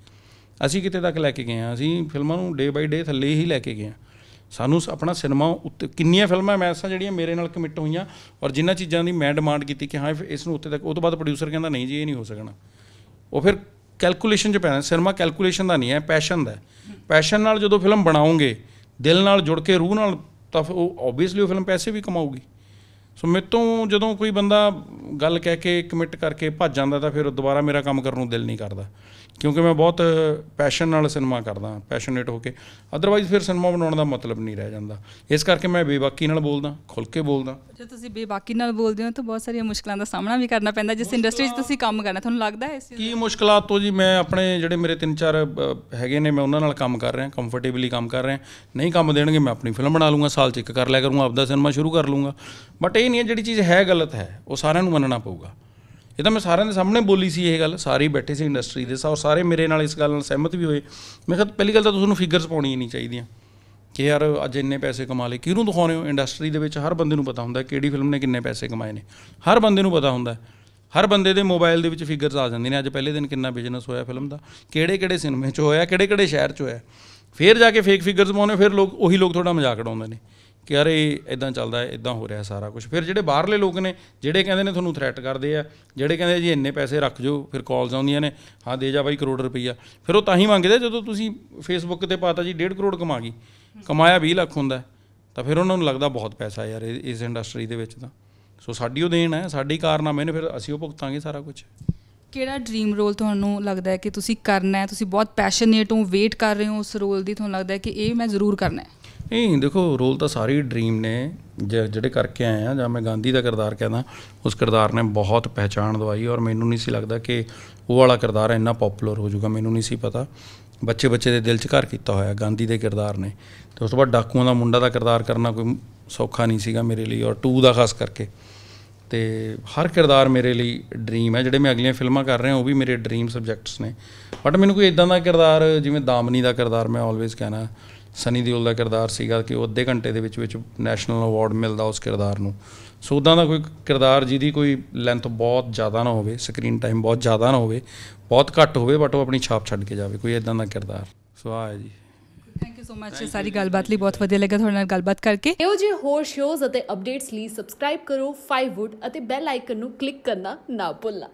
ਅਸੀਂ ਕਿਤੇ ਤੱਕ ਲੈ ਕੇ ਗਏ ਹਾਂ। ਅਸੀਂ ਫਿਲਮਾਂ ਨੂੰ ਡੇ ਬਾਈ ਡੇ ਥੱਲੇ ਹੀ ਲੈ ਕੇ ਗਏ ਹਾਂ। ਸਾਨੂੰ ਸ- ਆਪਣਾ ਸਿਨੇਮਾ ਉੱਤੇ ਕਿੰਨੀਆਂ ਫਿਲਮਾਂ ਮੈਂ ਐਸਾ ਜਿਹੜੀਆਂ ਮੇਰੇ ਨਾਲ ਕਮਿਟ ਹੋਈਆਂ ਔਰ ਜਿਨ੍ਹਾਂ ਚੀਜ਼ਾਂ ਦੀ ਮੈਂ ਡਿਮਾਂਡ ਕੀਤੀ ਕਿ ਹਾਂ, ਇਸ ਨੂੰ ਉੱਤੇ ਤੱਕ, ਉਹ ਤੋਂ ਬਾਅਦ ਪ੍ਰੋਡਿਊਸਰ ਕਹਿੰਦਾ, ਨਹੀਂ ਜੀ, ਇਹ ਨਹੀਂ ਹੋ ਸਕਣਾ। ਉਹ ਫਿਰ ਕੈਲਕੂਲੇਸ਼ਨ 'ਚ ਪੈਣਾ। ਸਿਨੇਮਾ ਕੈਲਕੂਲੇਸ਼ਨ ਦਾ ਨਹੀਂ ਹੈ ਪੈਸ਼ਨ ਦਾ ਪੈਸ਼ਨ ਨਾਲ ਜਦੋਂ ਫਿਲਮ ਬਣਾਉਂਗੇ ਦਿਲ ਨਾਲ ਜੁੜ ਕੇ, ਰੂਹ ਨਾਲ, ਤਾਂ ਫਿਰ ਉਹ ਓਬਵੀਅਸਲੀ ਉਹ ਫਿਲਮ ਪੈਸੇ ਵੀ ਕਮਾਊਗੀ। ਸੋ ਮੇਰੇ ਤੋਂ ਜਦੋਂ ਕੋਈ ਬੰਦਾ ਗੱਲ ਕਹਿ ਕੇ ਕਮਿਟ ਕਰਕੇ ਭੱਜ ਜਾਂਦਾ, ਤਾਂ ਫਿਰ ਦੁਬਾਰਾ ਮੇਰਾ ਕੰਮ ਕਰਨ ਨੂੰ ਦਿਲ ਨਹੀਂ ਕਰਦਾ। ਕਿਉਂਕਿ ਮੈਂ ਬਹੁਤ ਪੈਸ਼ਨ ਨਾਲ ਸਿਨੇਮਾ ਕਰਦਾ ਪੈਸ਼ਨੇਟ ਹੋ ਕੇ। ਅਦਰਵਾਈਜ਼ ਫਿਰ ਸਿਨੇਮਾ ਬਣਾਉਣ ਦਾ ਮਤਲਬ ਨਹੀਂ ਰਹਿ ਜਾਂਦਾ। ਇਸ ਕਰਕੇ ਮੈਂ ਬੇਬਾਕੀ ਨਾਲ ਬੋਲਦਾ ਖੁੱਲ ਕੇ ਬੋਲਦਾ। ਜੇ ਤੁਸੀਂ ਬੇਬਾਕੀ ਨਾਲ ਬੋਲਦੇ ਹੋ ਤਾਂ ਬਹੁਤ ਸਾਰੀਆਂ ਮੁਸ਼ਕਲਾਂ ਦਾ ਸਾਹਮਣਾ ਵੀ ਕਰਨਾ ਪੈਂਦਾ ਜਿਸ ਇੰਡਸਟਰੀ 'ਚ ਤੁਸੀਂ ਕੰਮ ਕਰਨਾ। ਤੁਹਾਨੂੰ ਲੱਗਦਾ ਹੈ ਇਸ ਕੀ ਮੁਸ਼ਕਲਾਂ ਤੋਂ ਜੀ ਮੈਂ ਆਪਣੇ ਜਿਹੜੇ ਮੇਰੇ ਤਿੰਨ ਚਾਰ ਹੈਗੇ ਨੇ ਮੈਂ ਉਹਨਾਂ ਨਾਲ ਕੰਮ ਕਰ ਰਿਹਾ ਕੰਫਰਟੇਬਲੀ ਕੰਮ ਕਰ ਰਿਹਾ। ਨਹੀਂ ਕੰਮ ਦੇਣਗੇ ਮੈਂ ਆਪਣੀ ਫਿਲਮ ਬਣਾ ਲੂੰਗਾ ਸਾਲ ਚ ਇੱਕ ਕਰ ਲਿਆ ਕਰੂੰਗਾ ਆਪਦਾ ਸਿਨੇਮਾ ਸ਼ੁਰੂ ਕਰ ਲੂੰਗਾ। ਬਟ ਇਹ ਨਹੀਂ ਹੈ ਜਿਹੜੀ ਚੀਜ਼ ਹੈ ਗਲਤ ਹੈ ਉਹ ਸਾਰਿਆਂ ਨੂੰ ਮੰਨਣਾ ਪਊਗਾ। ਇਹ ਤਾਂ ਮੈਂ ਸਾਰਿਆਂ ਦੇ ਸਾਹਮਣੇ ਬੋਲੀ ਸੀ ਇਹ ਗੱਲ, ਸਾਰੇ ਬੈਠੇ ਸੀ ਇੰਡਸਟਰੀ ਦੇ ਸਾ- ਸਾਰੇ ਮੇਰੇ ਨਾਲ ਇਸ ਗੱਲ ਨਾਲ ਸਹਿਮਤ ਵੀ ਹੋਏ। ਮੈਂ ਕਿਹਾ ਪਹਿਲੀ ਗੱਲ ਤਾਂ ਤੁਹਾਨੂੰ ਫਿਗਰਸ ਪਾਉਣੀ ਨਹੀਂ ਚਾਹੀਦੀਆਂ। ਕਿ ਯਾਰ ਅੱਜ ਇੰਨੇ ਪੈਸੇ ਕਮਾ ਲਏ, ਕਿਹਨੂੰ ਦਿਖਾਉਣੇ ਹੋ? ਇੰਡਸਟਰੀ ਦੇ ਵਿੱਚ ਹਰ ਬੰਦੇ ਨੂੰ ਪਤਾ ਹੁੰਦਾ ਕਿਹੜੀ ਫਿਲਮ ਨੇ ਕਿੰਨੇ ਪੈਸੇ ਕਮਾਏ ਨੇ। ਹਰ ਬੰਦੇ ਨੂੰ ਪਤਾ ਹੁੰਦਾ ਹਰ ਬੰਦੇ ਦੇ ਮੋਬਾਈਲ ਦੇ ਵਿੱਚ ਫਿਗਰਸ ਆ ਜਾਂਦੇ ਨੇ। ਅੱਜ ਪਹਿਲੇ ਦਿਨ ਕਿੰਨਾ ਬਿਜ਼ਨਸ ਹੋਇਆ ਫਿਲਮ ਦਾ, ਕਿਹੜੇ ਕਿਹੜੇ ਸਿਨੇਮੇ 'ਚ ਹੋਇਆ, ਕਿਹੜੇ ਕਿਹੜੇ ਸ਼ਹਿਰ 'ਚ ਹੋਇਆ। ਫਿਰ ਜਾ ਕੇ ਫੇਕ ਫਿਗਰਸ ਪਾਉਣੇ ਫਿਰ ਲੋਕ ਉਹੀ ਲੋਕ ਤੁਹਾਡਾ ਮਜ਼ਾਕ ਉਡਾਉਂਦੇ ਨੇ। ਕਿ ਯਾਰ ਇਹ ਇਦਾਂ ਚੱਲਦਾ ਹੈ ਇਦਾਂ ਹੋ ਰਿਹਾ ਸਾਰਾ ਕੁਝ ਫਿਰ ਜਿਹੜੇ ਬਾਹਰਲੇ ਲੋਕ ਨੇ, ਜਿਹੜੇ ਕਹਿੰਦੇ ਨੇ ਤੁਹਾਨੂੰ ਥ੍ਰੈਟ ਕਰਦੇ ਆ, ਜਿਹੜੇ ਕਹਿੰਦੇ ਜੀ ਇੰਨੇ ਪੈਸੇ ਰੱਖ ਜੋ ਫਿਰ ਕਾਲਸ ਆਉਂਦੀਆਂ ਨੇ, ਹਾਂ ਦੇ ਜਾ ਬਾਈ ਕਰੋੜ ਰੁਪਈਆ। ਫਿਰ ਉਹ ਤਾਂ ਹੀ ਮੰਗਦੇ ਜਦੋਂ ਤੁਸੀਂ ਫੇਸਬੁੱਕ ਤੇ ਪਾਤਾ ਜੀ 1.5 ਕਰੋੜ ਕਮਾ ਗਈ। ਕਮਾਇਆ 20 ਲੱਖ ਹੁੰਦਾ ਤਾਂ ਫਿਰ ਉਹਨਾਂ ਨੂੰ ਲੱਗਦਾ ਬਹੁਤ ਪੈਸਾ ਯਾਰ ਇਸ ਇੰਡਸਟਰੀ ਦੇ ਵਿੱਚ ਤਾਂ। ਸੋ ਸਾਡੀ ਉਹ ਦੇਣ ਹੈ, ਸਾਡੀ ਕਾਰਨਾਮੇ ਨੇ, ਫਿਰ ਅਸੀਂ ਉਹ ਭੁਗਤਾਂਗੇ ਸਾਰਾ ਕੁਝ ਕਿਹੜਾ ਡ੍ਰੀਮ ਰੋਲ ਤੁਹਾਨੂੰ ਲੱਗਦਾ ਹੈ ਕਿ ਤੁਸੀਂ ਕਰਨਾ ਹੈ? ਤੁਸੀਂ ਬਹੁਤ ਪੈਸ਼ਨੇਟ ਹੋ ਵੇਟ ਕਰ ਰਹੇ ਹੋ ਉਸ ਰੋਲ ਦੀ, ਤੁਹਾਨੂੰ ਲੱਗਦਾ ਹੈ ਕਿ ਇਹ ਮੈਂ ਜ਼ਰੂਰ ਕਰਨਾ ਹੈ? ਨਹੀਂ, ਦੇਖੋ, ਰੋਲ ਤਾਂ ਸਾਰੇ ਹੀ ਡ੍ਰੀਮ ਨੇ ਜਿਹੜੇ ਕਰਕੇ ਆਏ ਆ, ਜਾਂ ਮੈਂ ਗਾਂਧੀ ਦਾ ਕਿਰਦਾਰ ਕਹਿੰਦਾ, ਉਸ ਕਿਰਦਾਰ ਨੇ ਬਹੁਤ ਪਹਿਚਾਣ ਦਵਾਈ ਔਰ ਮੈਨੂੰ ਨਹੀਂ ਸੀ ਲੱਗਦਾ ਕਿ ਉਹ ਵਾਲਾ ਕਿਰਦਾਰ ਇੰਨਾ ਪਪੂਲਰ ਹੋ ਜਾਊਗਾ, ਮੈਨੂੰ ਨਹੀਂ ਸੀ ਪਤਾ। ਬੱਚੇ ਬੱਚੇ ਦੇ ਦਿਲ 'ਚ ਘਰ ਕੀਤਾ ਹੋਇਆ, ਗਾਂਧੀ ਦੇ ਕਿਰਦਾਰ ਨੇ। ਤੇ ਉਸ ਤੋਂ ਬਾਅਦ ਡਾਕੂਆਂ ਦਾ ਮੁੰਡਾ ਦਾ ਕਿਰਦਾਰ ਕਰਨਾ ਕੋਈ ਸੌਖਾ ਨਹੀਂ ਸੀਗਾ ਮੇਰੇ ਲਈ, ਔਰ 2 ਦਾ ਖਾਸ ਕਰਕੇ। ਤੇ ਹਰ ਕਿਰਦਾਰ ਮੇਰੇ ਲਈ ਡ੍ਰੀਮ ਹੈ, ਜਿਹੜੇ ਮੈਂ ਅਗਲੀਆਂ ਫਿਲਮਾਂ ਕਰ ਰਿਹਾ, ਉਹ ਵੀ ਮੇਰੇ ਡ੍ਰੀਮ ਸਬਜੈਕਟਸ ਨੇ। ਬਟ ਮੈਨੂੰ ਕੋਈ ਇਦਾਂ ਦਾ ਕਿਰਦਾਰ, ਜਿਵੇਂ ਦਾਮਨੀ ਦਾ ਕਿਰਦਾਰ ਮੈਂ ਆਲਵੇਜ਼ ਕਹਿਣਾ ਸਨੀ ਦਿਓਲ ਦਾ ਕਿਰਦਾਰ ਸੀਗਾ ਕਿ ਉਹ ਅੱਧੇ ਘੰਟੇ ਦੇ ਵਿੱਚ ਵਿੱਚ ਨੈਸ਼ਨਲ ਅਵਾਰਡ ਮਿਲਦਾ ਉਸ ਕਿਰਦਾਰ ਨੂੰ। ਸੋ ਉੱਦਾਂ ਦਾ ਕੋਈ ਕਿਰਦਾਰ ਜਿਹਦੀ ਕੋਈ ਲੈਂਥ ਬਹੁਤ ਜ਼ਿਆਦਾ ਨਾ ਹੋਵੇ ਸਕਰੀਨ ਟਾਈਮ ਬਹੁਤ ਜ਼ਿਆਦਾ ਨਾ ਹੋਵੇ ਬਹੁਤ ਘੱਟ ਹੋਵੇ ਬਟ ਉਹ ਆਪਣੀ ਛਾਪ ਛੱਡ ਕੇ ਜਾਵੇ ਕੋਈ ਇਦਾਂ ਦਾ ਕਿਰਦਾਰ। ਸੋ ਆ ਜੀ। ਥੈਂਕ ਯੂ ਸੋ ਮੱਚ ਸਾਰੀ ਗੱਲਬਾਤ ਲਈ ਬਹੁਤ ਵਧੀਆ ਲੱਗਾ ਤੁਹਾਡੇ ਨਾਲ ਗੱਲਬਾਤ ਕਰਕੇ। ਇਹੋ ਜਿਹੇ ਹੋਰ ਸ਼ੋਜ਼ ਅਤੇ ਅਪਡੇਟਸ ਲਈ ਸਬਸਕ੍ਰਾਈਬ ਕਰੋ 5wood ਅਤੇ ਬੈਲ ਆਈਕਨ ਨੂੰ ਕਲਿੱਕ ਕਰਨਾ ਨਾ ਭੁੱਲਣਾ।